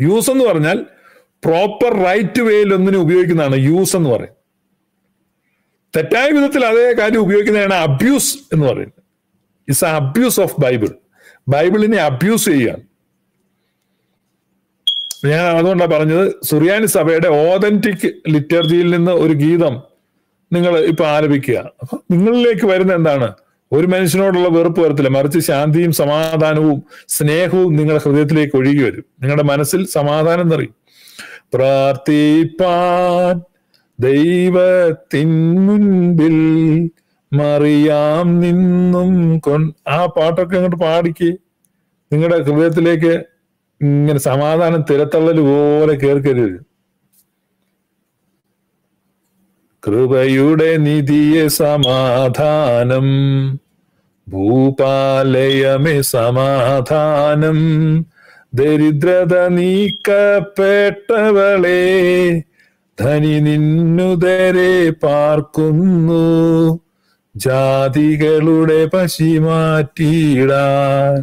യൂസ് എന്ന് പറഞ്ഞാൽ പ്രോപ്പർ റൈറ്റ് വേയിൽ ഒന്നിനെ ഉപയോഗിക്കുന്നതാണ് യൂസ് എന്ന് പറയും തെറ്റായ വിധത്തിൽ അതേ കാര്യം ഉപയോഗിക്കുന്നതാണ് അബ്യൂസ് എന്ന് പറയുന്നത്. ഇറ്റ്സ് അബ്യൂസ് ഓഫ് ബൈബിൾ ബൈബിളിനെ അബ്യൂസ് ചെയ്യുകയാണ്. ഞാൻ അതുകൊണ്ടാണ് പറഞ്ഞത് സുറിയാനി സഭയുടെ ഓതന്റിക് ലിറ്റർജിയിൽ നിന്ന് ഒരു ഗീതം നിങ്ങൾ ഇപ്പൊ ആലപിക്കുക. അപ്പൊ നിങ്ങളിലേക്ക് വരുന്ന എന്താണ്? ഒരു മനുഷ്യനോടുള്ള വെറുപ്പ് വരത്തില്ല. മറിച്ച് ശാന്തിയും സമാധാനവും സ്നേഹവും നിങ്ങളുടെ ഹൃദയത്തിലേക്ക് ഒഴുകി വരും. നിങ്ങളുടെ മനസ്സിൽ സമാധാനം നിറയും. പ്രാർത്ഥിപ്പാൻ ദൈവത്തിൻ മുൻപിൽ മറിയാം നിന്നും കൊൺ ആ പാട്ടൊക്കെ അങ്ങോട്ട് പാടിക്ക്. നിങ്ങളുടെ ഹൃദയത്തിലേക്ക് ഇങ്ങനെ സമാധാനം തിരത്തള്ളൽ പോലെ കേൾക്കരുത് കൃപയുടെ നിധിയെ സമാധാനം ഭൂപാലയമേ സമാധാനം ദരിദ്രത നീക്കപ്പെട്ടവളെ ധനി നിന്നുതരെ പാർക്കുന്നു. ജാതികളുടെ പശി മാറ്റിയിടാൻ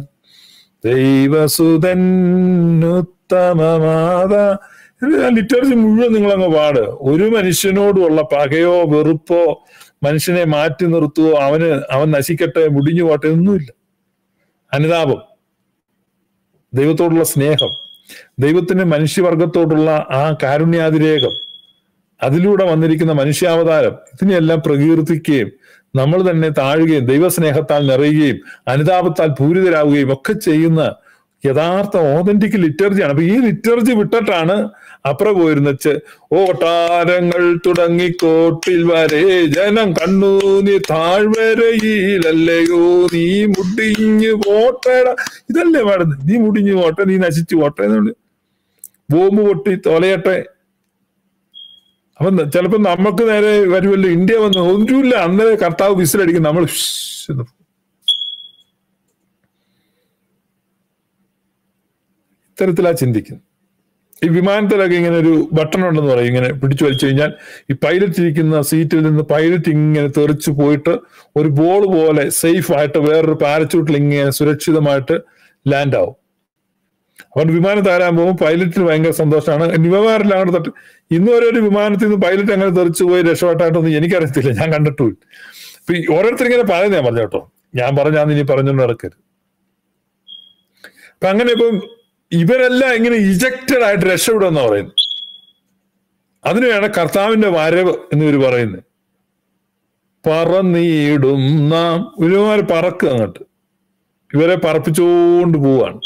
ദൈവസുതൻ ഉത്തമമാത. ലിറ്ററേച്ചർ മുഴുവൻ നിങ്ങളങ്ങ് പാട് ഒരു മനുഷ്യനോടുള്ള പകയോ വെറുപ്പോ മനുഷ്യനെ മാറ്റി നിർത്തുവോ അവന് അവൻ നശിക്കട്ടെ മുടിഞ്ഞു പോട്ടെ ഒന്നുമില്ല. അനുതാപം. ദൈവത്തോടുള്ള സ്നേഹം. ദൈവത്തിന്റെ മനുഷ്യവർഗത്തോടുള്ള ആ കാരുണ്യാതിരേകം. അതിലൂടെ വന്നിരിക്കുന്ന മനുഷ്യാവതാരം. ഇതിനെല്ലാം പ്രകീർത്തിക്കുകയും നമ്മൾ തന്നെ താഴുകയും ദൈവസ്നേഹത്താൽ നിറയുകയും അനുതാപത്താൽ പൂരിതരാകുകയും ഒക്കെ ചെയ്യുന്ന യഥാർത്ഥ ഓതന്റിക് ലിറ്റർജിയാണ് അപ്പൊ ഈ ലിറ്റർജി വിട്ടിട്ടാണ് അപ്പുറം പോയിരുന്നച്ച് ഓട്ടാരങ്ങൾ തുടങ്ങി കോട്ടിൽ വരെ ജനം കണ്ണു നീ താഴ്വരയിലല്ലയോ നീ മുടിഞ്ഞു പോട്ടേട. ഇതല്ലേ പാടുന്നത്. നീ മുടിഞ്ഞു പോട്ടെ നീ നശിച്ചു പോട്ടെ എന്നുണ്ട് ബോംബ് പൊട്ടി തൊലയട്ടെ. അപ്പൊ ചിലപ്പോ നമുക്ക് നേരെ വരുമല്ലോ. ഇന്ത്യ വന്ന് ഒന്നുമില്ല. അന്നേരം കർത്താവ് വിസിലടിക്കും. നമ്മൾ ഇത്തരത്തിലാ ചിന്തിക്കുന്നത് ഈ വിമാനത്തിലൊക്കെ ഇങ്ങനെ ഒരു ബട്ടൺ ഉണ്ടെന്ന് പറയും. ഇങ്ങനെ പിടിച്ചു വലിച്ചു കഴിഞ്ഞാൽ ഈ പൈലറ്റ് ഇരിക്കുന്ന സീറ്റിൽ നിന്ന് പൈലറ്റ് ഇങ്ങനെ തെറിച്ചു പോയിട്ട് ഒരു ബോൾ പോലെ സേഫ് ആയിട്ട് വേറൊരു പാരച്യൂട്ടിൽ ഇങ്ങനെ സുരക്ഷിതമായിട്ട് ലാൻഡ് ആവും. അപ്പോൾ വിമാനം താരാൻ പോകുമ്പോൾ പൈലറ്റിന് ഭയങ്കര സന്തോഷമാണ്. വിമാനമെല്ലാം അങ്ങോട്ട് തട്ട്. ഇന്ന് വരെ ഒരു വിമാനത്തിൽ നിന്ന് പൈലറ്റ് അങ്ങനെ തെറിച്ചു പോയി രക്ഷപ്പെട്ടായിട്ടൊന്നും എനിക്കറിയത്തില്ല. ഞാൻ കണ്ടിട്ടു ഇപ്പൊ ഓരോരുത്തർ ഇങ്ങനെ പറയുന്നത് ഞാൻ പറഞ്ഞു കേട്ടോ. ഞാൻ പറഞ്ഞാന്ന് ഇനി പറഞ്ഞുകൊണ്ട് നടക്കരുത്. അപ്പൊ അങ്ങനെ ഇപ്പം ഇവരെല്ലാം ഇങ്ങനെ ഇജക്റ്റഡ് ആയിട്ട് രക്ഷപ്പെടുമെന്ന് പറയുന്നത്. അതിനെയാണ് കർത്താവിന്റെ വരവ് എന്ന് ഇവർ പറയുന്നത്. പറന്നീടും നാം. ഒരുമാതിരി പറക്കുക അങ്ങോട്ട്. ഇവരെ പറപ്പിച്ചുകൊണ്ട് പോവാണ്.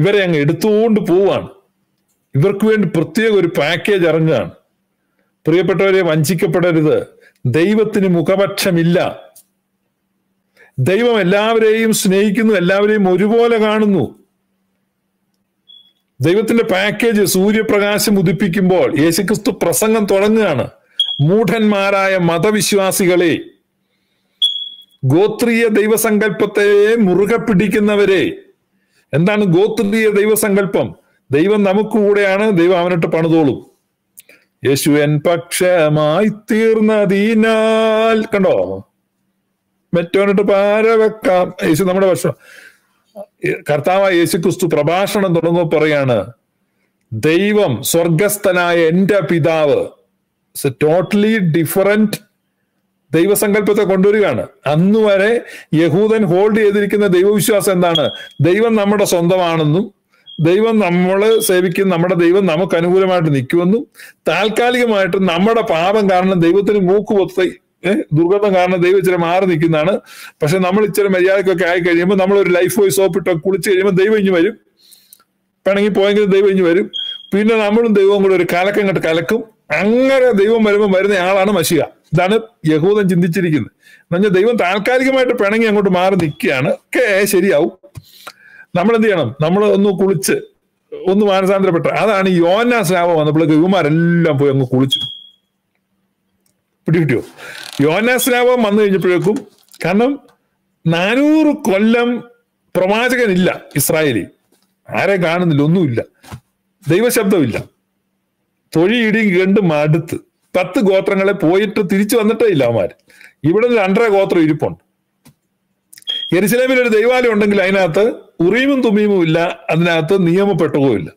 ഇവരെ അങ്ങ് എടുത്തുകൊണ്ട് പോവാണ്. ഇവർക്ക് വേണ്ടി പ്രത്യേക ഒരു പാക്കേജ് ഇറങ്ങുകയാണ് പ്രിയപ്പെട്ടവരെ വഞ്ചിക്കപ്പെടരുത്. ദൈവത്തിന് മുഖപക്ഷമില്ല. ദൈവം എല്ലാവരെയും സ്നേഹിക്കുന്നു എല്ലാവരെയും ഒരുപോലെ കാണുന്നു. ദൈവത്തിന്റെ പാക്കേജ് സൂര്യപ്രകാശം ഉദിപ്പിക്കുമ്പോൾ യേശുക്രിസ്തു പ്രസംഗം തുടങ്ങുകയാണ്. മൂഢന്മാരായ മതവിശ്വാസികളെ ഗോത്രീയ ദൈവസങ്കല്പത്തെ മുറുകെ പിടിക്കുന്നവരെ എന്താണ് ഗോത്രീയ ദൈവസങ്കല്പം? ദൈവം നമുക്ക് കൂടെയാണ് ദൈവം അവനിട്ട് പണിതോളും. യേശു എൻ പക്ഷമായി തീർന്നതിനാൽ കണ്ടോ? മറ്റോനിട്ട് പാര വെക്കാം. യേശു നമ്മുടെ പക്ഷം കർത്താവ് യേശു ക്രിസ്തു പ്രഭാഷണം തുടങ്ങുമ്പോൾ പറയാണ് ദൈവം സ്വർഗസ്ഥനായ എന്റെ പിതാവ്. ഇറ്റ്സ് എ ടോട്ടലി ഡിഫറന്റ് ദൈവസങ്കല്പത്തെ കൊണ്ടുവരികയാണ്. അന്ന് വരെ യഹൂദൻ ഹോൾഡ് ചെയ്തിരിക്കുന്ന ദൈവവിശ്വാസം എന്താണ്? ദൈവം നമ്മുടെ സ്വന്തമാണെന്നും ദൈവം നമ്മൾ സേവിക്കുന്ന നമ്മുടെ ദൈവം നമുക്ക് അനുകൂലമായിട്ട് നിൽക്കുമെന്നും താൽക്കാലികമായിട്ട് നമ്മുടെ പാപം കാരണം ദൈവത്തിന് മൂക്ക് പൊത്ത ഏഹ് ദുർഗന്ധം കാരണം ദൈവം ഇച്ചിരി മാറി നിൽക്കുന്നതാണ്. പക്ഷെ നമ്മൾ ഇച്ചിരി മര്യാദക്കൊക്കെ ആയി കഴിയുമ്പോൾ നമ്മൾ ഒരു ലൈഫ് ബോയ് സോപ്പിട്ട് കുളിച്ച് കഴിയുമ്പോൾ ദൈവം ഇഞ്ഞു വരും. പിണങ്ങി പോയെങ്കിലും ദൈവം ഇഞ്ഞു വരും. പിന്നെ നമ്മളും ദൈവവും കൂടെ ഒരു കലക്കം കലക്കും. അങ്ങനെ ദൈവം വരുമ്പോൾ വരുന്ന ആളാണ് മഷിക ഇതാണ് യഹൂദൻ ചിന്തിച്ചിരിക്കുന്നത്. എന്നുവെച്ചാൽ ദൈവം താൽക്കാലികമായിട്ട് പിണങ്ങി അങ്ങോട്ട് മാറി നിൽക്കുകയാണ്. ഒക്കെ ശരിയാവും. നമ്മൾ എന്ത് ചെയ്യണം? നമ്മൾ ഒന്ന് കുളിച്ച് ഒന്ന് മാനസാന്തരപ്പെട്ട. അതാണ് ഈ യോന വന്നപ്പോൾ വന്നപ്പോഴേക്ക് ഇവന്മാരെല്ലാം പോയി അങ്ങ് കുളിച്ചു. പിടികിട്ടിയോ? യോന സ്രാവം വന്നു കഴിഞ്ഞപ്പോഴേക്കും കാരണം നാനൂറ് കൊല്ലം പ്രവാചകനില്ല ഇസ്രായേലി. ആരെ കാണുന്നില്ല? ഒന്നുമില്ല. ദൈവശബ്ദമില്ല. തൊഴിയിടിയും കണ്ട് മടുത്ത്. പത്ത് ഗോത്രങ്ങളെ പോയിട്ട് തിരിച്ചു വന്നിട്ടേ ഇല്ല അവന്മാർ ഇവിടെ രണ്ടര ഗോത്രം ഇരിപ്പുണ്ട്. എരിസിലേമിൽ ഒരു ദൈവാലയം ഉണ്ടെങ്കിൽ അതിനകത്ത് ഉറിയുമും തുമ്മീമും ഇല്ല അതിനകത്ത് നിയമപ്പെട്ടുകയും ഇല്ല.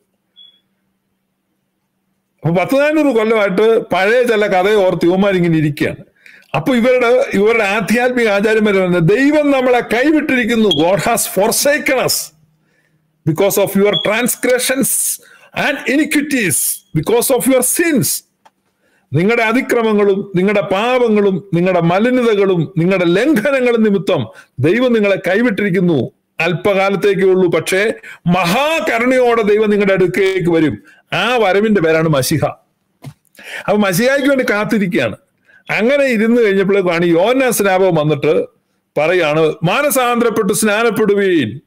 അപ്പൊ പത്ത് നാനൂറ് കൊല്ലമായിട്ട് പഴയ ചില കഥയെ ഓർത്ത് യുവമാരിങ്ങനെ ഇരിക്കുകയാണ്. അപ്പൊ ഇവരുടെ ഇവരുടെ ആധ്യാത്മിക ആചാര്യന്മാർ പറയുന്നത് ദൈവം നമ്മളെ കൈവിട്ടിരിക്കുന്നു. God has forsaken us because of your transgressions and iniquities because of your sins നിങ്ങളുടെ അതിക്രമങ്ങളും നിങ്ങളുടെ പാപങ്ങളും നിങ്ങളുടെ മലിനതകളും നിങ്ങളുടെ ലംഘനങ്ങളും നിമിത്തം ദൈവം നിങ്ങളെ കൈവിട്ടിരിക്കുന്നു. അല്പകാലത്തേക്കേ ഉള്ളൂ പക്ഷേ മഹാകരുണയോടെ ദൈവം നിങ്ങളുടെ അടുക്കേക്ക് വരും. ആ വരവിന്റെ പേരാണ് മഷിഹ അപ്പൊ മഷിഹായ്ക്ക് വേണ്ടി കാത്തിരിക്കുകയാണ്. അങ്ങനെ ഇരുന്ന് കഴിഞ്ഞപ്പോഴേക്കാണ് യോന സ്നാപം വന്നിട്ട് പറയാണ് മാനസാന്തരപ്പെട്ട് സ്നാനപ്പെടുവീൻ.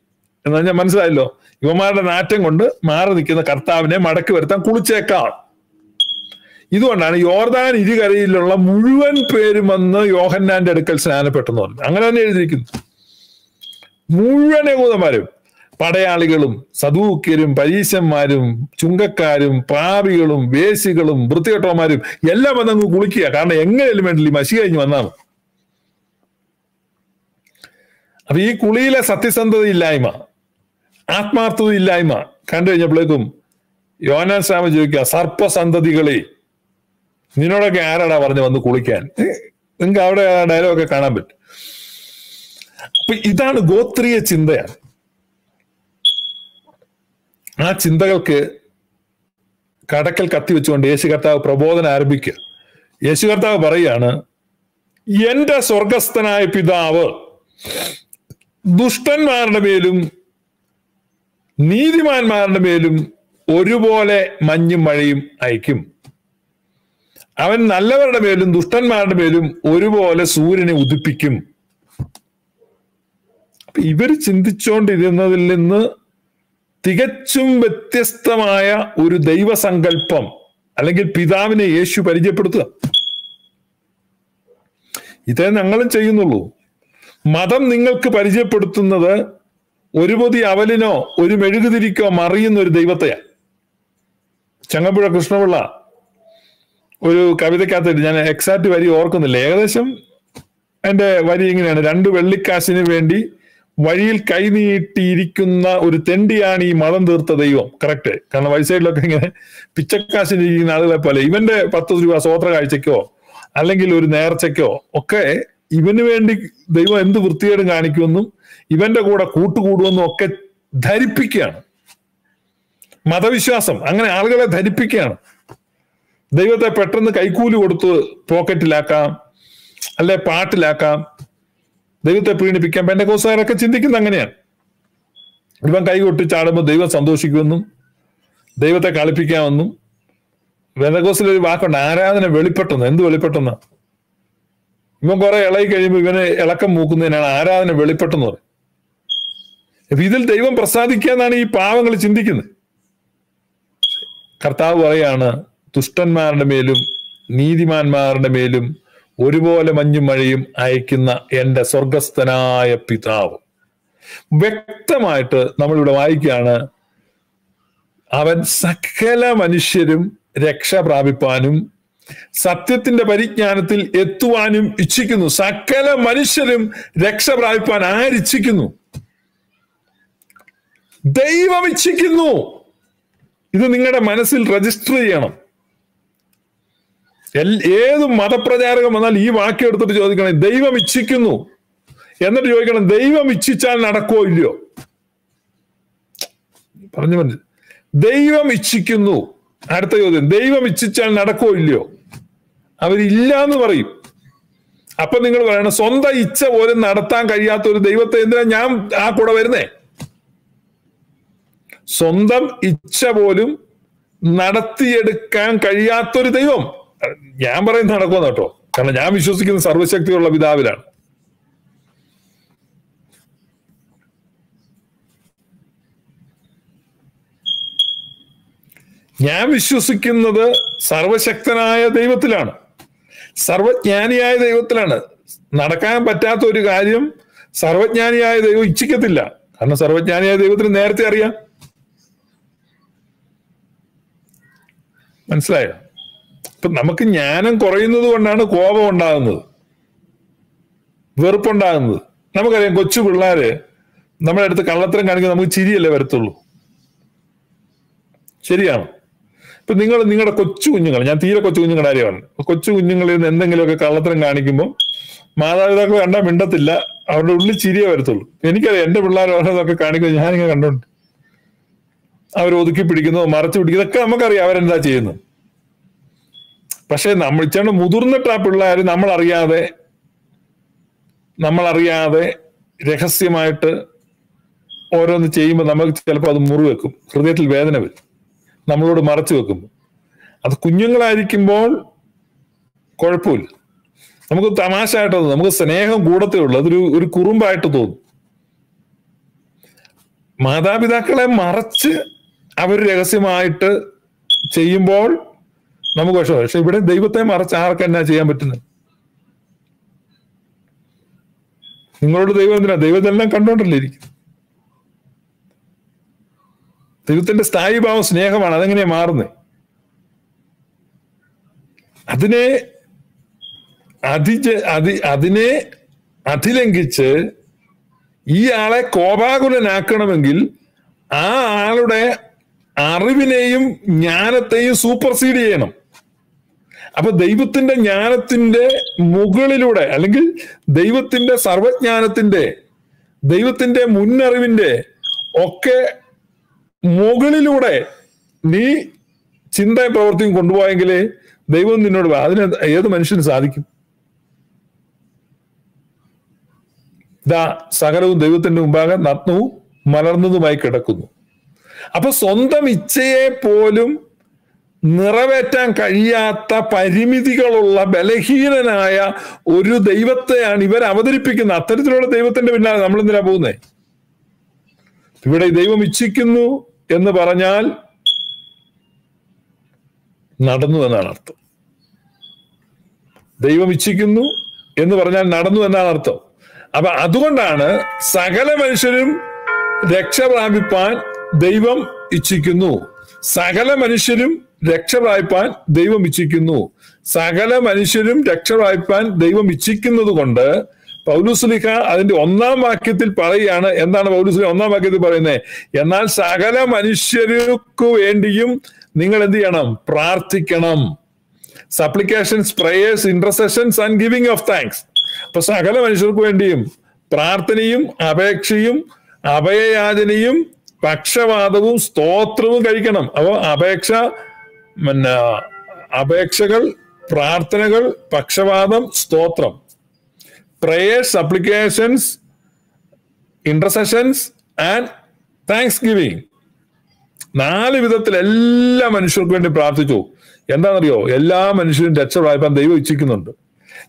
എന്ന് പറഞ്ഞാൽ മനസ്സിലായല്ലോ? യുവമാരുടെ നാറ്റം കൊണ്ട് മാറി നിൽക്കുന്ന കർത്താവിനെ മടക്കി വരുത്താൻ കുളിച്ചേക്കാം. ഇതുകൊണ്ടാണ് യോർദാൻ ഇരുകരയിലുള്ള മുഴുവൻ പേരും വന്ന് യോഹന്നാന്റെ അടുക്കൽ സ്നാനപ്പെട്ടെന്ന് പറഞ്ഞു. അങ്ങനെ തന്നെ എഴുതിയിരിക്കുന്നു. മുഴുവൻ യഹൂദന്മാരും പടയാളികളും സദൂക്യരും പരീശന്മാരും ചുങ്കക്കാരും പാപികളും വേശികളും വൃത്തികെട്ടവന്മാരും എല്ലാം വന്ന് അങ്ങ് കുളിക്കുക. കാരണം എങ്ങനെയും വേണ്ടില്ല മഷി കഴിഞ്ഞ് വന്നാണ് അപ്പൊ ഈ കുളിയിലെ സത്യസന്ധത ഇല്ലായ്മ ആത്മാർത്ഥത ഇല്ലായ്മ കണ്ടു കഴിഞ്ഞപ്പോഴേക്കും യോനാൻ സ്വാമി ചോദിക്കുക സർപ്പസന്തതികളെ നിന്നോടൊക്കെ ആരാടാ പറഞ്ഞു വന്ന് കുളിക്കാൻ? നിങ്ങൾക്ക് അവിടെ ഡയലോഗൊക്കെ കാണാൻ പറ്റും. അപ്പൊ ഇതാണ് ഗോത്രീയ ചിന്തയാണ്. ആ ചിന്തകൾക്ക് കടക്കൽ കത്തി വെച്ചുകൊണ്ട് യേശു കർത്താവ് പ്രബോധനം ആരംഭിക്കുക. യേശു കർത്താവ് പറയാണ് എന്റെ സ്വർഗസ്ഥനായ പിതാവ് ദുഷ്ടന്മാരുടെ മേലും നീതിമാന്മാരുടെ മേലും ഒരുപോലെ മഞ്ഞും മഴയും അയക്കും അവൻ നല്ലവരുടെ മേലും ദുഷ്ടന്മാരുടെ മേലും ഒരുപോലെ സൂര്യനെ ഉദിപ്പിക്കും. ഇവർ ചിന്തിച്ചുകൊണ്ടിരുന്നതിൽ നിന്ന് തികച്ചും വ്യത്യസ്തമായ ഒരു ദൈവസങ്കല്പം അല്ലെങ്കിൽ പിതാവിനെ യേശു പരിചയപ്പെടുത്തുക. ഇതേ ഞങ്ങളും ചെയ്യുന്നുള്ളൂ. മതം നിങ്ങൾക്ക് പരിചയപ്പെടുത്തുന്നത് ഒരു പൊതി അവലിനോ ഒരു മെഴുകുതിരിക്കോ മറിയുന്ന ഒരു ദൈവത്തെയാണ് ചങ്ങമ്പുഴ കൃഷ്ണപിള്ള ഒരു കവിതക്കകത്ത് ഞാൻ എക്സാക്ട് വരി ഓർക്കുന്നില്ല. ഏകദേശം എന്റെ വരി ഇങ്ങനെയാണ്. രണ്ട് വെള്ളിക്കാശിന് വേണ്ടി വഴിയിൽ കൈനീട്ടിയിരിക്കുന്ന ഒരു തെണ്ടിയാണ് ഈ മതം തീർത്ത ദൈവം. കറക്റ്റ് കാരണം വൈസൈഡിലൊക്കെ ഇങ്ങനെ പിച്ചക്കാശിന് ഇരിക്കുന്ന ആളുകളെ പോലെ. ഇവന്റെ പത്ത് രൂപ സ്വോത്ര കാഴ്ചക്കോ അല്ലെങ്കിൽ ഒരു നേർച്ചയ്ക്കോ ഒക്കെ ഇവന് വേണ്ടി ദൈവം എന്ത് വൃത്തികേടും കാണിക്കുമെന്നും ഇവന്റെ കൂടെ കൂട്ടുകൂടുമെന്നും ഒക്കെ ധരിപ്പിക്കുകയാണ്. മതവിശ്വാസം. അങ്ങനെ ആളുകളെ ധരിപ്പിക്കുകയാണ്. ദൈവത്തെ പെട്ടെന്ന് കൈക്കൂലി കൊടുത്ത് പോക്കറ്റിലാക്കാം അല്ലെ പാട്ടിലാക്കാം ദൈവത്തെ പ്രീണിപ്പിക്കാം കോസുകാരൊക്കെ ചിന്തിക്കുന്ന അങ്ങനെയാണ്. ഇവൻ കൈകൊട്ടി ചാടുമ്പോൾ ദൈവം സന്തോഷിക്കുമെന്നും ദൈവത്തെ കളിപ്പിക്കാമെന്നും. ബന്ധകോസിൽ ഒരു വാക്കുണ്ട് ആരാധന വെളിപ്പെട്ടെന്ന്. എന്ത് വെളിപ്പെട്ടെന്ന്? ഇവൻ കുറെ ഇളകി കഴിയുമ്പോൾ ഇവനെ ഇളക്കം മൂക്കുന്നതിനാണ് ആരാധന വെളിപ്പെട്ടെന്ന് പറയും ഇതിൽ ദൈവം പ്രസാദിക്കുക എന്നാണ് ഈ പാവങ്ങൾ ചിന്തിക്കുന്നത്. കർത്താവ് പറയാണ് ദുഷ്ടന്മാരുടെ മേലും നീതിമാന്മാരുടെ മേലും ഒരുപോലെ മഞ്ഞും മഴയും അയക്കുന്ന എന്റെ സ്വർഗസ്ഥനായ പിതാവ്. വ്യക്തമായിട്ട് നമ്മളിവിടെ വായിക്കുകയാണ് അവൻ സകല മനുഷ്യരും രക്ഷ പ്രാപിപ്പാനും സത്യത്തിന്റെ പരിജ്ഞാനത്തിൽ എത്തുവാനും ഇച്ഛിക്കുന്നു. സകല മനുഷ്യരും രക്ഷ പ്രാപിപ്പാൻ ആരിച്ഛിക്കുന്നു? ദൈവം ഇച്ഛിക്കുന്നു. ഇത് നിങ്ങളുടെ മനസ്സിൽ രജിസ്റ്റർ ചെയ്യണം. ഏത് മതപ്രചാരകം വന്നാൽ ഈ വാക്യം എടുത്തിട്ട് ചോദിക്കണം ദൈവം ഇച്ഛിക്കുന്നു. എന്നിട്ട് ചോദിക്കണം ദൈവം ഇച്ഛിച്ചാൽ നടക്കോ ഇല്ലയോ? പറഞ്ഞു മനസ്സിൽ ദൈവം ഇച്ഛിക്കുന്നു. അടുത്ത ചോദ്യം ദൈവം ഇച്ഛിച്ചാൽ നടക്കോ ഇല്ലയോ? അവരില്ല എന്ന് പറയും. അപ്പൊ നിങ്ങൾ പറയണം സ്വന്തം ഇച്ഛ പോലും നടത്താൻ കഴിയാത്ത ഒരു ദൈവത്തെ എന്തിനാ ഞാൻ ആ കൂടെ വരുന്നേ? സ്വന്തം ഇച്ഛ പോലും നടത്തിയെടുക്കാൻ കഴിയാത്തൊരു ദൈവം. ഞാൻ പറയുന്നത് നടക്കുമെന്ന് കേട്ടോ. കാരണം ഞാൻ വിശ്വസിക്കുന്ന സർവശക്തിയുള്ള പിതാവിലാണ്. ഞാൻ വിശ്വസിക്കുന്നത് സർവശക്തനായ ദൈവത്തിലാണ്. സർവജ്ഞാനിയായ ദൈവത്തിലാണ്. നടക്കാൻ പറ്റാത്ത ഒരു കാര്യം സർവജ്ഞാനിയായ ദൈവം ഇച്ഛിക്കത്തില്ല. കാരണം സർവജ്ഞാനിയായ ദൈവത്തിന് നേരത്തെ അറിയാം. മനസ്സിലായോ? ഇപ്പൊ നമുക്ക് ജ്ഞാനം കുറയുന്നത് കൊണ്ടാണ് കോപം ഉണ്ടാകുന്നത്. വെറുപ്പുണ്ടാകുന്നത്. നമുക്കറിയാം കൊച്ചു പിള്ളേര് നമ്മുടെ അടുത്ത് കള്ളത്തരം കാണിക്കാൻ നമുക്ക് ചിരിയല്ലേ വരത്തുള്ളൂ. ശരിയാണ്. ഇപ്പൊ നിങ്ങൾ നിങ്ങളുടെ കൊച്ചു കുഞ്ഞുങ്ങൾ ഞാൻ തീരെ കൊച്ചു കുഞ്ഞുങ്ങളുടെ കാര്യമാണ്. കൊച്ചു കുഞ്ഞുങ്ങളിൽ നിന്ന് എന്തെങ്കിലുമൊക്കെ കള്ളത്തരം കാണിക്കുമ്പോൾ മാതാപിതാക്കൾ കണ്ടാൽ മിണ്ടത്തില്ല അവരുടെ ഉള്ളിൽ ചിരിയേ വരത്തുള്ളൂ. എനിക്കറിയാം എന്റെ പിള്ളേർ ഓരോന്നൊക്കെ കാണിക്കുന്നത് ഞാനിങ്ങനെ കണ്ടോണ്ട് അവർ ഒതുക്കി പിടിക്കുന്നതോ മറച്ചു പിടിക്കുന്നതൊക്കെ നമുക്കറിയാം അവരെന്താ ചെയ്യുന്നത്. പക്ഷെ നമ്മൾ ചേട്ടൻ മുതിർന്നിട്ട് ആ പിള്ളേർ നമ്മളറിയാതെ നമ്മളറിയാതെ രഹസ്യമായിട്ട് ഓരോന്ന് ചെയ്യുമ്പോൾ നമുക്ക് ചിലപ്പോൾ അത് മുറിവെക്കും. ഹൃദയത്തിൽ വേദന വരും. നമ്മളോട് മറച്ചു വെക്കുമ്പോൾ അത് കുഞ്ഞുങ്ങളായിരിക്കുമ്പോൾ കുഴപ്പമില്ല. നമുക്ക് തമാശയായിട്ട് നമുക്ക് സ്നേഹം കൂടത്തേ ഉള്ളൂ. അതൊരു ഒരു കുറുമ്പായിട്ട് തോന്നും. മാതാപിതാക്കളെ മറച്ച് അവർ രഹസ്യമായിട്ട് ചെയ്യുമ്പോൾ നമുക്ക് വിഷമം പക്ഷെ ഇവിടെ ദൈവത്തെ മറച്ച് ആർക്ക് എന്നാ ചെയ്യാൻ പറ്റുന്നത്? നിങ്ങളോട് ദൈവം എന്തിനാ? ദൈവത്തെല്ലാം കണ്ടോണ്ടല്ലേ ഇരിക്കും ദൈവത്തിന്റെ സ്ഥായി ഭാവം സ്നേഹമാണ്. അതെങ്ങനെയാ മാറുന്നത് അതിനെ അതിജ അതി അതിനെ അതിലംഘിച്ച് ഈ ആളെ കോപാകുലനാക്കണമെങ്കിൽ ആ ആളുടെ അറിവിനെയും ജ്ഞാനത്തെയും സൂപ്പർസീഡ് ചെയ്യണം. അപ്പൊ ദൈവത്തിന്റെ ജ്ഞാനത്തിന്റെ മുകളിലൂടെ അല്ലെങ്കിൽ ദൈവത്തിന്റെ സർവജ്ഞാനത്തിന്റെ ദൈവത്തിന്റെ മുന്നറിവിന്റെ ഒക്കെ മുകളിലൂടെ നീ ചിന്തയും പ്രവൃത്തിയും കൊണ്ടുപോയെങ്കിലേ ദൈവം നിന്നോട് അതിന് ഏത് മനുഷ്യന് സാധിക്കും. ദാ സകലവും ദൈവത്തിന്റെ മുമ്പാകെ നഗ്നവും മലർന്നതുമായി കിടക്കുന്നു. അപ്പൊ സ്വന്തം ഇച്ഛയെ പോലും നിറവേറ്റാൻ കഴിയാത്ത പരിമിതികളുള്ള ബലഹീനനായ ഒരു ദൈവത്തെയാണ് ഇവർ അവതരിപ്പിക്കുന്നത്. അത്തരത്തിലുള്ള ദൈവത്തിന്റെ പിന്നാലെ നമ്മൾ എന്തിനാ പോകുന്നേ? ഇവിടെ ദൈവം ഇച്ഛിക്കുന്നു എന്ന് പറഞ്ഞാൽ നടന്നു എന്നാണ് അർത്ഥം. ദൈവം ഇച്ഛിക്കുന്നു എന്ന് പറഞ്ഞാൽ നടന്നു എന്നാണ് അർത്ഥം. അപ്പൊ അതുകൊണ്ടാണ് സകല മനുഷ്യരും രക്ഷ പ്രാപിപ്പാൻ ദൈവം ഇച്ഛിക്കുന്നു. സകല മനുഷ്യരും രക്ഷ വായ്പാൻ ദൈവം ഇച്ഛിക്കുന്നു. സകല മനുഷ്യരും രക്ഷ വായ്പാൻ ദൈവം ഇച്ഛിക്കുന്നത് കൊണ്ട് പൗലുസ്ലിഹ അതിന്റെ ഒന്നാം വാക്യത്തിൽ പറയുകയാണ്. എന്താണ് പൗലുസ്ലിഹ ഒന്നാം വാക്യത്തിൽ പറയുന്നത്? എന്നാൽ സകല മനുഷ്യർക്ക് വേണ്ടിയും നിങ്ങൾ എന്ത് ചെയ്യണം? പ്രാർത്ഥിക്കണം. Supplications prayers intercessions and giving of thanks അപ്പൊ സകല മനുഷ്യർക്ക് വേണ്ടിയും പ്രാർത്ഥനയും അപേക്ഷയും അഭയയാചനയും പക്ഷവാദവും സ്തോത്രവും കഴിക്കണം. അപ്പൊ അപേക്ഷ പിന്നെ അപേക്ഷകൾ പ്രാർത്ഥനകൾ പക്ഷപാതം സ്തോത്രം. Prayers applications intercessions and thanks giving നാല് വിധത്തിൽ എല്ലാ മനുഷ്യർക്കും വേണ്ടി പ്രാർത്ഥിച്ചു. എന്താണെന്നറിയോ? എല്ലാ മനുഷ്യരും രക്ഷപ്പെടാൻ ദൈവം ഇച്ഛിക്കുന്നുണ്ട്.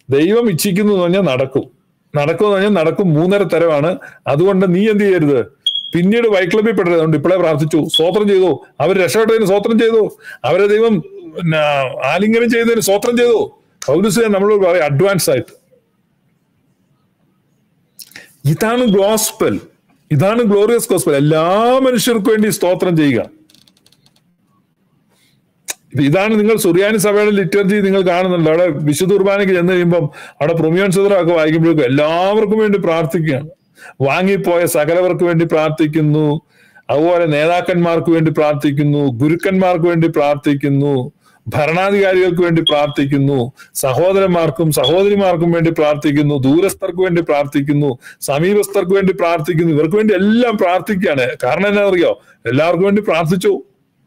ദൈവം ഇച്ഛിക്കുന്നു എന്ന് പറഞ്ഞാൽ നടക്കും. നടക്കുമെന്ന് പറഞ്ഞാൽ നടക്കും മൂന്നര തരമാണ്. അതുകൊണ്ട് നീ എന്ത് ചെയ്യരുത്? പിന്നീട് വൈക്ലബിൽ പെടരുത് അതുകൊണ്ട് ഇപ്പോഴേ പ്രാർത്ഥിച്ചു. സ്വോത്രം ചെയ്തു. അവർ രക്ഷപ്പെട്ടതിന് സ്വോത്രം ചെയ്തു. അവരെ ദൈവം ആലിംഗനം ചെയ്തതിന് സ്വോത്രം ചെയ്തു. പൗരസ് നമ്മൾ പറയും അഡ്വാൻസ് ആയിട്ട്. ഇതാണ് ഗോസ്പൽ ഇതാണ് ഗ്ലോറിയസ് ഗോസ്പൽ എല്ലാ മനുഷ്യർക്കും വേണ്ടി സ്തോത്രം ചെയ്യുക. ഇതാണ് നിങ്ങൾ സുറിയാനി സഭയുടെ ലിറ്റർജി നിങ്ങൾ കാണുന്നുണ്ട്. അവിടെ വിശുദ്ധ കുർബാനയ്ക്ക് ചെന്ന് കഴിയുമ്പം അവിടെ പ്രൊമിയോൻ സുദ്രമൊക്കെ വായിക്കുമ്പോഴേക്കും എല്ലാവർക്കും വേണ്ടി പ്രാർത്ഥിക്കുകയാണ്. വാങ്ങിപ്പോയ സകലവർക്ക് വേണ്ടി പ്രാർത്ഥിക്കുന്നു. അതുപോലെ നേതാക്കന്മാർക്ക് വേണ്ടി പ്രാർത്ഥിക്കുന്നു. ഗുരുക്കന്മാർക്ക് വേണ്ടി പ്രാർത്ഥിക്കുന്നു. ഭരണാധികാരികൾക്ക് വേണ്ടി പ്രാർത്ഥിക്കുന്നു. സഹോദരന്മാർക്കും സഹോദരിമാർക്കും വേണ്ടി പ്രാർത്ഥിക്കുന്നു. ദൂരസ്ഥർക്ക് വേണ്ടി പ്രാർത്ഥിക്കുന്നു. സമീപസ്ഥർക്ക് വേണ്ടി പ്രാർത്ഥിക്കുന്നു. ഇവർക്ക് വേണ്ടി എല്ലാം പ്രാർത്ഥിക്കുകയാണ്. കാരണം എന്നാ അറിയോ എല്ലാവർക്കും വേണ്ടി പ്രാർത്ഥിച്ചു.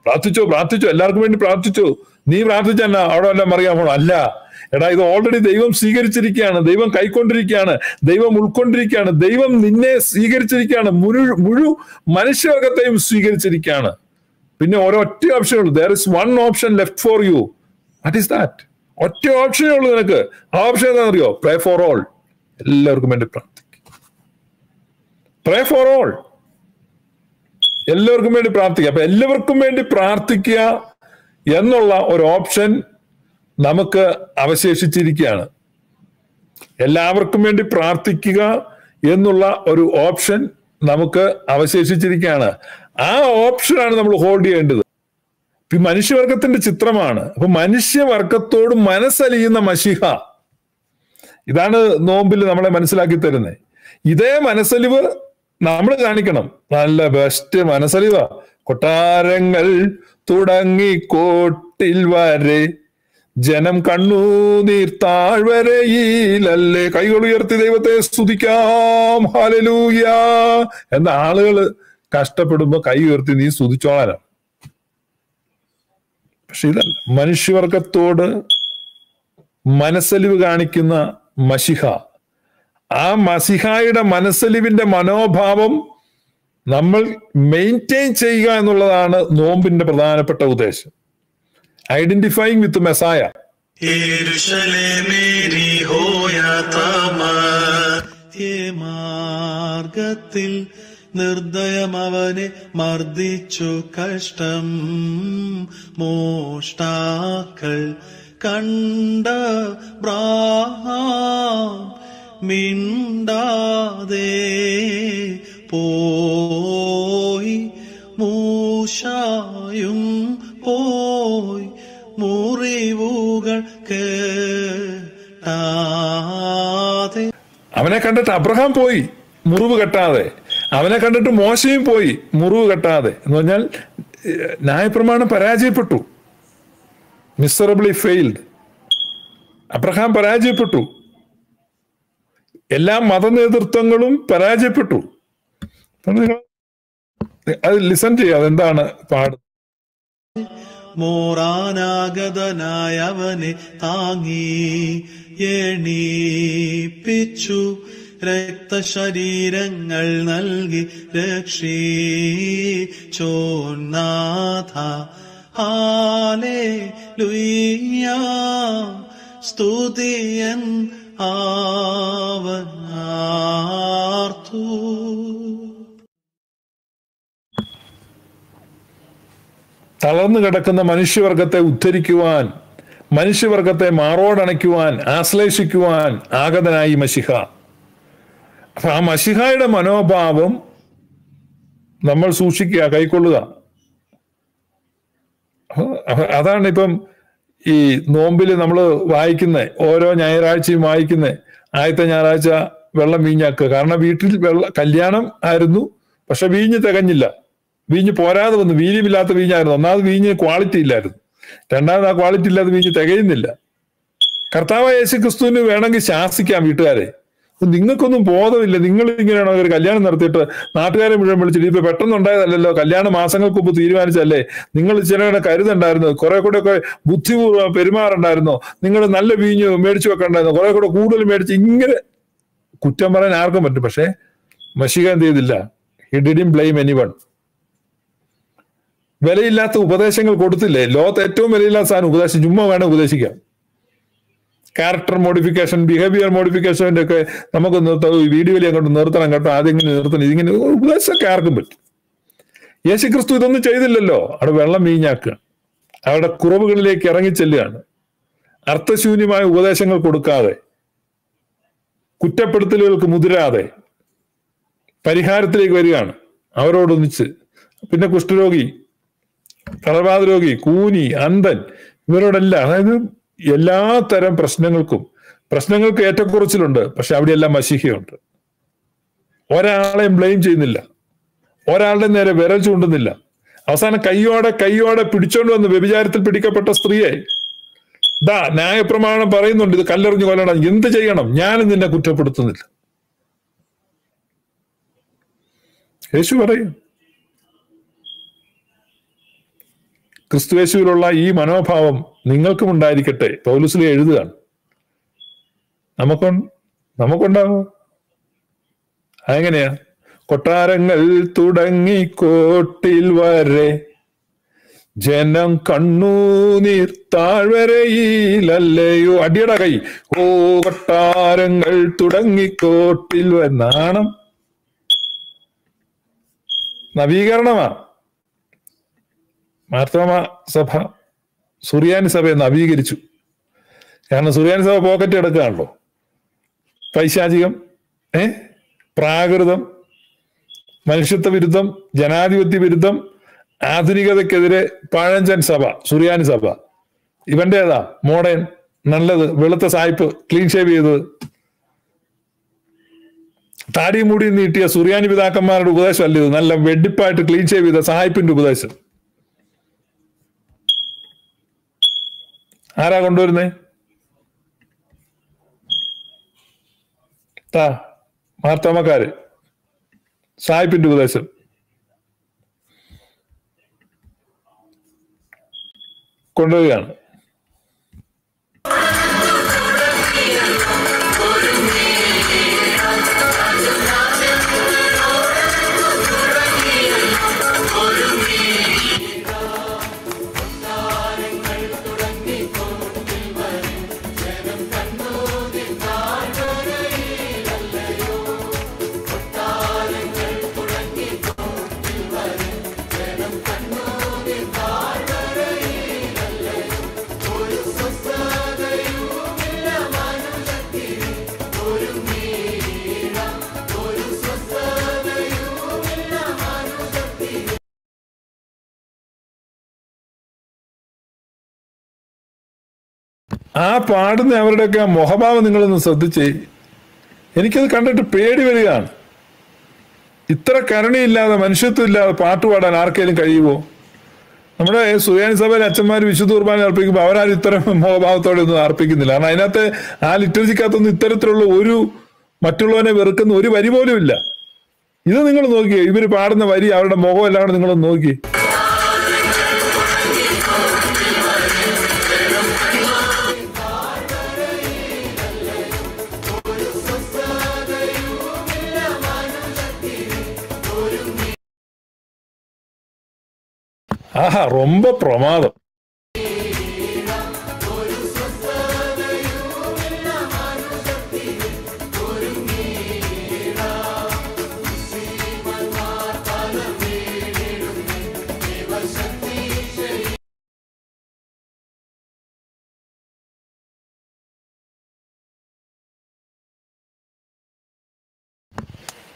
പ്രാർത്ഥിച്ചു പ്രാർത്ഥിച്ചു. എല്ലാവർക്കും വേണ്ടി പ്രാർത്ഥിച്ചു. നീ പ്രാർത്ഥിച്ചല്ല അവിടെ വല്ലതും അറിയാമോ? അല്ല. എടാ ഇത് ഓൾറെഡി ദൈവം സ്വീകരിച്ചിരിക്കുകയാണ് ദൈവം കൈക്കൊണ്ടിരിക്കുകയാണ് ദൈവം ഉൾക്കൊണ്ടിരിക്കുകയാണ് ദൈവം നിന്നെ സ്വീകരിച്ചിരിക്കുകയാണ് മുഴു മുഴു മനുഷ്യവർഗത്തെയും സ്വീകരിച്ചിരിക്കുകയാണ്. പിന്നെ ഒരൊറ്റ ഓപ്ഷനേ ഉള്ളൂ. There is one option left for you what is that ഒറ്റ ഓപ്ഷനേ ഉള്ളൂ നിനക്ക്. ആ ഓപ്ഷൻ എന്താണെന്നറിയോ? പ്രേ ഫോർ ഓൾ എല്ലാവർക്കും വേണ്ടി പ്രാർത്ഥിക്കും. പ്രേ ഫോർ ഓൾ എല്ലാവർക്കും വേണ്ടി പ്രാർത്ഥിക്കുക അപ്പൊ എല്ലാവർക്കും വേണ്ടി പ്രാർത്ഥിക്കുക എന്നുള്ള ഒരു ഓപ്ഷൻ നമുക്ക് അവശേഷിച്ചിരിക്കുകയാണ്. എല്ലാവർക്കും വേണ്ടി പ്രാർത്ഥിക്കുക എന്നുള്ള ഒരു ഓപ്ഷൻ നമുക്ക് അവശേഷിച്ചിരിക്കുകയാണ്. ആ ഓപ്ഷനാണ് നമ്മൾ ഹോൾഡ് ചെയ്യേണ്ടത്. ഈ മനുഷ്യവർഗത്തിന്റെ ചിത്രമാണ്. അപ്പൊ മനുഷ്യവർഗത്തോട് മനസ്സലിയുന്ന മഷിഹ. ഇതാണ് നോമ്പിൽ നമ്മളെ മനസ്സിലാക്കി തരുന്നത് ഇതേ മനസ്സലിവ് നമ്മൾ കാണിക്കണം. നല്ല ബെസ്റ്റ് മനസ്സലിവ. കൊട്ടാരങ്ങൾ തുടങ്ങി കോട്ടിൽ വരെ ജനം കണ്ണൂ നീർത്താഴ്വരയിലല്ലേ കൈകൾ ഉയർത്തി ദൈവത്തെ സ്തുതിക്കാം. ഹാലലൂയ എന്ന ആളുകൾ കഷ്ടപ്പെടുമ്പോ കൈ ഉയർത്തി നീ സ്തുതിച്ചോളാനാണ്. പക്ഷെ ഇതല്ല മനുഷ്യവർഗത്തോട് മനസ്സലിവ് കാണിക്കുന്ന മഷിഹ ആ മസിഹായുടെ മനസ്സലിവിന്റെ മനോഭാവം നമ്മൾ മെയിന്റെയിൻ ചെയ്യുക എന്നുള്ളതാണ് നോമ്പിന്റെ പ്രധാനപ്പെട്ട ഉദ്ദേശം. ഐഡന്റിഫൈങ് വിത്ത് മെസായ മാർഗത്തിൽ നിർദ്ദയം അവനെ മർദ്ദിച്ചു കഷ്ടം. മോഷ്ടാക്കൾ കണ്ട ബ്രാഹാം പോയി. മൂശായും പോയി മുറിവുകൾ കേട്ടാതെ. അവനെ കണ്ടിട്ട് അബ്രഹാം പോയി മുറിവ് കെട്ടാതെ. അവനെ കണ്ടിട്ട് മോശയും പോയി മുറിവ് കെട്ടാതെ. എന്ന് പറഞ്ഞാൽ ന്യായപ്രമാണം പരാജയപ്പെട്ടു. മിസറബിളി ഫെയിൽഡ് അബ്രഹാം പരാജയപ്പെട്ടു. എല്ലാ മതനേതൃത്വങ്ങളും പരാജയപ്പെട്ടു. അത് ലിസൺ ചെയ്യുക അതെന്താണ് പാട്? മോറാനാഗതനായവനെ താങ്ങി എണീപ്പിച്ചു. രക്തശരീരങ്ങൾ നൽകി രക്ഷിച്ചോന്നാഥ. ആലേ ലുയ്യ സ്തുതിയൻ ആവനാർത്തു. തളർന്നു കിടക്കുന്ന മനുഷ്യവർഗത്തെ ഉദ്ധരിക്കുവാൻ മനുഷ്യവർഗത്തെ മാറോടണയ്ക്കുവാൻ ആശ്ലേഷിക്കുവാൻ ആഗതനായി മഷിഹ അപ്പൊ ആ മഷിഹായുടെ മനോഭാവം നമ്മൾ സൂക്ഷിക്കുക കൈക്കൊള്ളുക. അതാണ് ഇപ്പം ഈ നോമ്പിൽ നമ്മൾ വായിക്കുന്നത് ഓരോ ഞായറാഴ്ചയും വായിക്കുന്നത് ആദ്യത്തെ ഞായറാഴ്ച വെള്ളം വീഞ്ഞാക്കുക. കാരണം വീട്ടിൽ വെള്ള കല്യാണം ആയിരുന്നു പക്ഷെ വീഞ്ഞ് തികഞ്ഞില്ല. വീഞ്ഞ് പോരാതെ വന്നു വീര്യമില്ലാത്ത വീഞ്ഞായിരുന്നു. ഒന്നാമത് വീഞ്ഞ് ക്വാളിറ്റി ഇല്ലായിരുന്നു. രണ്ടാമത് ആ ക്വാളിറ്റി ഇല്ലാതെ വീഞ്ഞ് തികയുന്നില്ല. കർത്താവ് യേശു ക്രിസ്തുവിന് വേണമെങ്കിൽ ശാസിക്കാം വീട്ടുകാരെ. നിങ്ങൾക്കൊന്നും ബോധമില്ല. നിങ്ങൾ ഇങ്ങനെയാണോ ഒരു കല്യാണം നടത്തിയിട്ട് നാട്ടുകാരെ മുഴുവൻ വിളിച്ചിട്ട് ഇപ്പൊ പെട്ടെന്ന് ഉണ്ടായതല്ലോ കല്യാണ മാസങ്ങൾക്ക് മുമ്പ് തീരുമാനിച്ചല്ലേ നിങ്ങൾ ചിലരുടെ കരുതുണ്ടായിരുന്നു കുറെ കൂടെ ഒക്കെ ബുദ്ധിപൂർവം പെരുമാറുണ്ടായിരുന്നോ. നിങ്ങൾ നല്ല വീഞ്ഞ് മേടിച്ചു വെക്കണ്ടായിരുന്നു. കുറെ കൂടെ കൂടുതൽ മേടിച്ച് ഇങ്ങനെ കുറ്റം പറയാൻ ആർക്കും പറ്റും. പക്ഷേ മഷിക എന്ത് ചെയ്തില്ല. ഹി ബ്ലെയിം എനി വൺ വിലയില്ലാത്ത ഉപദേശങ്ങൾ കൊടുത്തില്ലേ? ലോകത്ത് ഏറ്റവും വിലയില്ലാത്ത സാധനം ഉപദേശം ചുമ്മാ വേണം ഉപദേശിക്കാം ക്യാരക്ടർ മോഡിഫിക്കേഷൻ ബിഹേവിയർ മോഡിഫിക്കേഷന്റെ ഒക്കെ നമുക്ക് നിർത്താം വീഡിയോയിൽ അങ്ങോട്ട് നിർത്തണം കേട്ടോ. ആദ്യം ഇങ്ങനെ നിർത്തണം. ഇതിങ്ങനെ ഉപദേശമൊക്കെ ആർക്കും പറ്റും. യേശു ക്രിസ്തു ഇതൊന്നും ചെയ്തില്ലല്ലോ. അവിടെ വെള്ളം വീഞ്ഞാക്കുക. അവരുടെ കുറവുകളിലേക്ക് ഇറങ്ങി ചെല്ലുകയാണ്. അർത്ഥശൂന്യമായ ഉപദേശങ്ങൾ കൊടുക്കാതെ കുറ്റപ്പെടുത്തലുകൾക്ക് മുതിരാതെ പരിഹാരത്തിലേക്ക് വരികയാണ്. അവരോടൊന്നിച്ച്. പിന്നെ കുഷ്ഠരോഗി തളർവാദ രോഗി കൂനി അന്ധൻ ഇവരോടെല്ലാം അതായത് എല്ലാ തരം പ്രശ്നങ്ങൾക്കും പ്രശ്നങ്ങൾക്ക് ഏറ്റക്കുറച്ചിലുണ്ട് പക്ഷെ അവിടെയെല്ലാം മഷിഹയുണ്ട് ഒരാളെയും ബ്ലെയിം ചെയ്യുന്നില്ല. ഒരാളുടെ നേരെ വിരൽ ചൂണ്ടുന്നില്ല. അവസാനം കയ്യോടെ കയ്യോടെ പിടിച്ചോണ്ട് വന്ന് വ്യഭിചാരത്തിൽ പിടിക്കപ്പെട്ട സ്ത്രീയെ ദാ ന്യായപ്രമാണം പറയുന്നുണ്ട് ഇത് കല്ലെറിഞ്ഞു കൊല്ലണം എന്ത് ചെയ്യണം? ഞാനും നിന്നെ കുറ്റപ്പെടുത്തുന്നില്ല. യേശു പറയും ക്രിസ്തുവേശുവിലുള്ള ഈ മനോഭാവം നിങ്ങൾക്കും ഉണ്ടായിരിക്കട്ടെ പൗലുസിലെ എഴുതുകയാണ്. നമുക്കൊ നമുക്കുണ്ടാവോ? അതെങ്ങനെയാ? കൊട്ടാരങ്ങൾ തുടങ്ങി കോട്ടിൽ വരെ ജനം കണ്ണൂനീർ താഴ്വരയിലല്ലയോ? അടിയട കൈ. ഓ കൊട്ടാരങ്ങൾ തുടങ്ങി കോട്ടിൽ നാണം. നവീകരണമാ. മാർത്തോമ സഭ സുറിയാനി സഭയെ നവീകരിച്ചു. കാരണം സുറിയാനി സഭ പോക്കറ്റ് എടുക്കുകയാണല്ലോ. പൈശാചികം ഏ? പ്രാകൃതം മനുഷ്യത്വ വിരുദ്ധം ജനാധിപത്യ വിരുദ്ധം ആധുനികതയ്ക്കെതിരെ പഴഞ്ചൻ സഭ സുറിയാനി സഭ. ഇവന്റെ ഏതാ? മോഡേൺ നല്ലത് വെളുത്ത സായിപ്പ് ക്ലീൻ ഷേവ് ചെയ്തത്. താടി മൂടി നീട്ടിയ സുറിയാനി പിതാക്കന്മാരുടെ ഉപദേശം അല്ല ഇത്. നല്ല വെടിപ്പായിട്ട് ക്ലീൻ ഷേവ് ചെയ്ത സായിപ്പിന്റെ ഉപദേശം. ആരാ കൊണ്ടുവരുന്നേ? താ മാർത്തോമക്കാര് സായിപ്പിന്റെ ഉപദേശം. കൊണ്ടുവരികയാണ്. ആ പാടുന്ന അവരുടെയൊക്കെ മുഖഭാവം നിങ്ങളൊന്ന് ശ്രദ്ധിച്ചേ എനിക്കത് കണ്ടിട്ട് പേടി വരികയാണ്. ഇത്ര കരുണയില്ലാതെ മനുഷ്യത്വം ഇല്ലാതെ പാട്ട് പാടാൻ ആർക്കെങ്കിലും കഴിയുമോ? നമ്മുടെ സുയാനി സഭയിലെ അച്ഛന്മാർ വിശുദ്ധ കുർബാന അർപ്പിക്കുമ്പോൾ അവരാരും ഇത്തരം മുഖഭാവത്തോടെ ഒന്നും അർപ്പിക്കുന്നില്ല. കാരണം അതിനകത്ത് ആ ലിറ്റർജിക്കകത്തൊന്നും ഇത്തരത്തിലുള്ള ഒരു മറ്റുള്ളവനെ വെറുക്കുന്ന ഒരു വരി പോലും ഇല്ല. ഇത് നിങ്ങൾ നോക്കിയേ. ഇവർ പാടുന്ന വരി അവരുടെ മുഖം എല്ലാം നിങ്ങളൊന്ന് നോക്കി ஆஹா ரொம்ப பிரமாதம்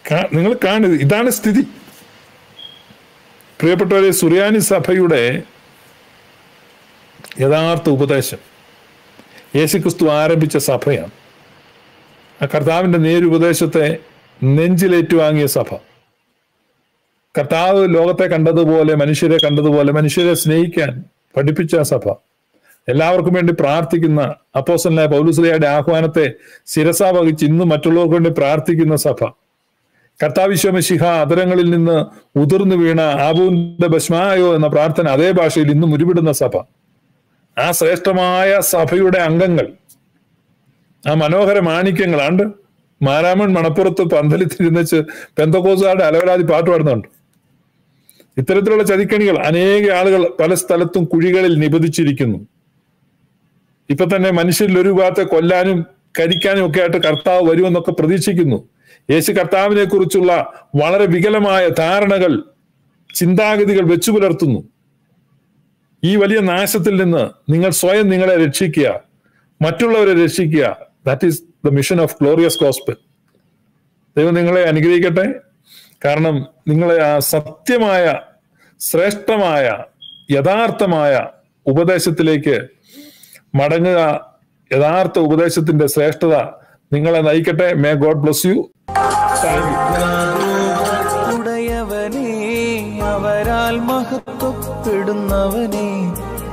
കാ- നിങ്ങൾ കാണുന്നത് ഇതാണ് സ്ഥിതി പ്രിയപ്പെട്ടവരെ സുറിയാനി സഭയുടെ യഥാർത്ഥ ഉപദേശം യേശുക്രിസ്തു ആരംഭിച്ച സഭയാണ്. ആ കർത്താവിന്റെ നേരുപദേശത്തെ നെഞ്ചിലേറ്റുവാങ്ങിയ സഭ. കർത്താവ് ലോകത്തെ കണ്ടതുപോലെ മനുഷ്യരെ കണ്ടതുപോലെ മനുഷ്യരെ സ്നേഹിക്കാൻ പഠിപ്പിച്ച സഭ. എല്ലാവർക്കും വേണ്ടി പ്രാർത്ഥിക്കുന്ന അപ്പോസനായ പൗലുസ്ലിയുടെ ആഹ്വാനത്തെ ശിരസ വഹിച്ച് ഇന്നും മറ്റുള്ളവർക്ക് വേണ്ടി പ്രാർത്ഥിക്കുന്ന സഭ. കർത്താവിശ്വമശിഹ അതരങ്ങളിൽ നിന്ന് ഉതിർന്നു വീണ ആബൂന്റെ ഭസ്മായോ എന്ന പ്രാർത്ഥന അതേ ഭാഷയിൽ ഇന്നും ഉരുവിടുന്ന സഭ. ആ ശ്രേഷ്ഠമായ സഭയുടെ അംഗങ്ങൾ ആ മനോഹര മാണിക്യങ്ങളാണ്ട് മാരാമൻ മണപ്പുറത്ത് പന്തലി തിരുന്നച്ച് പെന്തക്കോസുകാരുടെ അലവരാതി പാട്ട് പാടുന്നുണ്ട്. ഇത്തരത്തിലുള്ള ചതിക്കണികൾ അനേക ആളുകൾ പല സ്ഥലത്തും കുഴികളിൽ നിബന്ധിച്ചിരിക്കുന്നു ഇപ്പൊ തന്നെ മനുഷ്യരിൽ ഒരു ഭാഗത്തെ കൊല്ലാനും കരിക്കാനും ഒക്കെ ആയിട്ട് കർത്താവ് വരുമെന്നൊക്കെ പ്രതീക്ഷിക്കുന്നു. യേശു കർത്താവിനെ കുറിച്ചുള്ള വളരെ വികലമായ ധാരണകൾ ചിന്താഗതികൾ വെച്ചു പുലർത്തുന്നു. ഈ വലിയ നാശത്തിൽ നിന്ന് നിങ്ങൾ സ്വയം നിങ്ങളെ രക്ഷിക്കുക മറ്റുള്ളവരെ രക്ഷിക്കുക. That is the mission of glorious gospel ദൈവം നിങ്ങളെ അനുഗ്രഹിക്കട്ടെ. കാരണം നിങ്ങളെ ആ സത്യമായ ശ്രേഷ്ഠമായ യഥാർത്ഥമായ ഉപദേശത്തിലേക്ക് മടങ്ങുക യഥാർത്ഥ ഉപദേശത്തിന്റെ ശ്രേഷ്ഠത നിങ്ങളെ നയിക്കട്ടെ. മേ ഗോഡ് ബ്ലസ് യു ഉടയവനേ അവരാൽ മഹത്വപ്പെടുന്നവനെ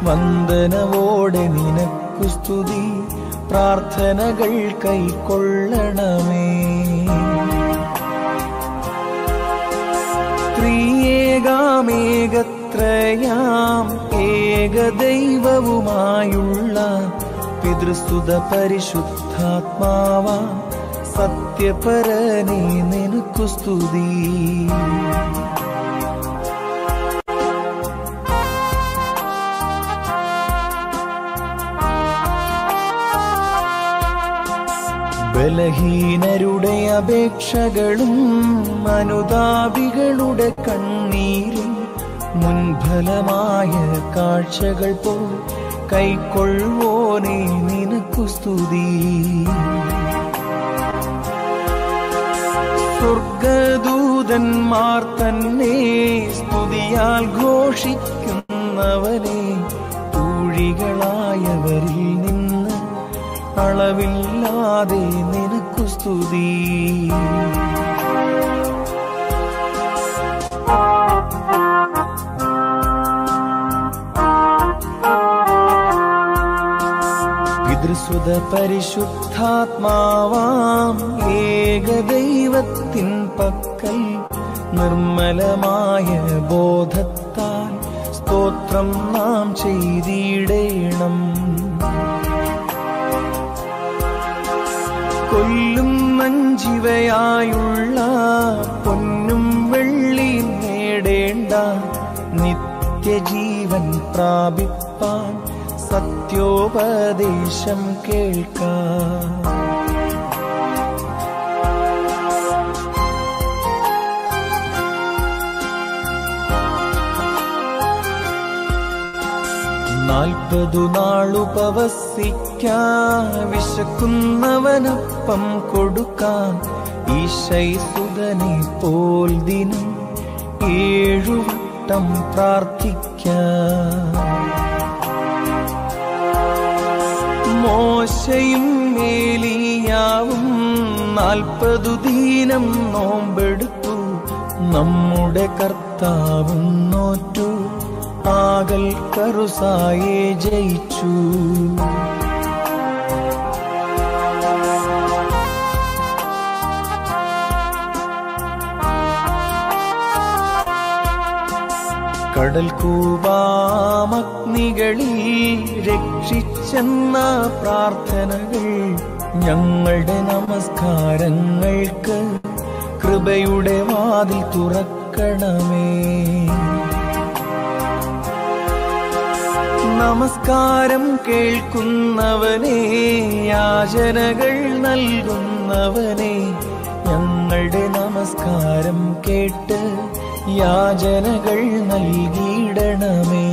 വന്ദനവോടെ നിനക്കു സ്തുതി പ്രാർത്ഥനകൾ കൈക്കൊള്ളണമേ. ത്രിയേകാമേകത്രയാം ഏകദൈവവുമായുള്ള പിതൃസ്തുത പരിശുദ്ധാത്മാവ സത്യപരനെ നിനക്കു സ്തുതി. ബലഹീനരുടെ അപേക്ഷകളും അനുതാപികളുടെ കണ്ണീരും മുൻഫലമായ കാഴ്ചകൾ പോ കൈക്കൊള്ളുവോനെ നിനക്കു സ്തുതി. സ്വർഗദൂതന്മാർ തന്നെ സ്തുതിയാൽ ഘോഷിക്കുന്നവരെ തൂഴികളായവരിൽ നിന്ന് അളവില്ലാതെ നിനക്കു സ്തുതി. പരിശുദ്ധാത്മാവാം ഏകദൈവത്തിൻ പക്കൽ നിർമ്മലമായ ബോധത്താൽ സ്തോത്രം നാം ചെയ്തിടേണം. കൊല്ലും നഞ്ചിവയായുള്ള പൊന്നും വെള്ളിയും നേടേണ്ട നിത്യജീവൻ പ്രാപിപ്പാൻ സത്യോപദേശം കേൾക്കാം. നാൽപ്പതു നാളുപവസിക്കാൻ വിശക്കുന്നവനപ്പം കൊടുക്കാൻ ഈശൈസുതനെ പോൽ ദിനം ഏഴുവട്ടം പ്രാർത്ഥിക്കാം. മോശയും മേലിയാവും നാൽപ്പതു ദീനം നോമ്പെടുത്തു. നമ്മുടെ കർത്താവും നോറ്റു. ആകൽ കറുസായെ ജയിച്ചു. കടൽ കൂപാമഗ്നികളിൽ രക്ഷിച്ചെന്ന പ്രാർത്ഥനകൾ ഞങ്ങളുടെ നമസ്കാരങ്ങൾക്ക് കൃപയുടെ വാതിൽ തുറക്കണമേ. നമസ്കാരം കേൾക്കുന്നവനെ യാചനകൾ നൽകുന്നവനെ ഞങ്ങളുടെ നമസ്കാരം കേട്ട് യാചനകൾ നൽകിയിടണമേ.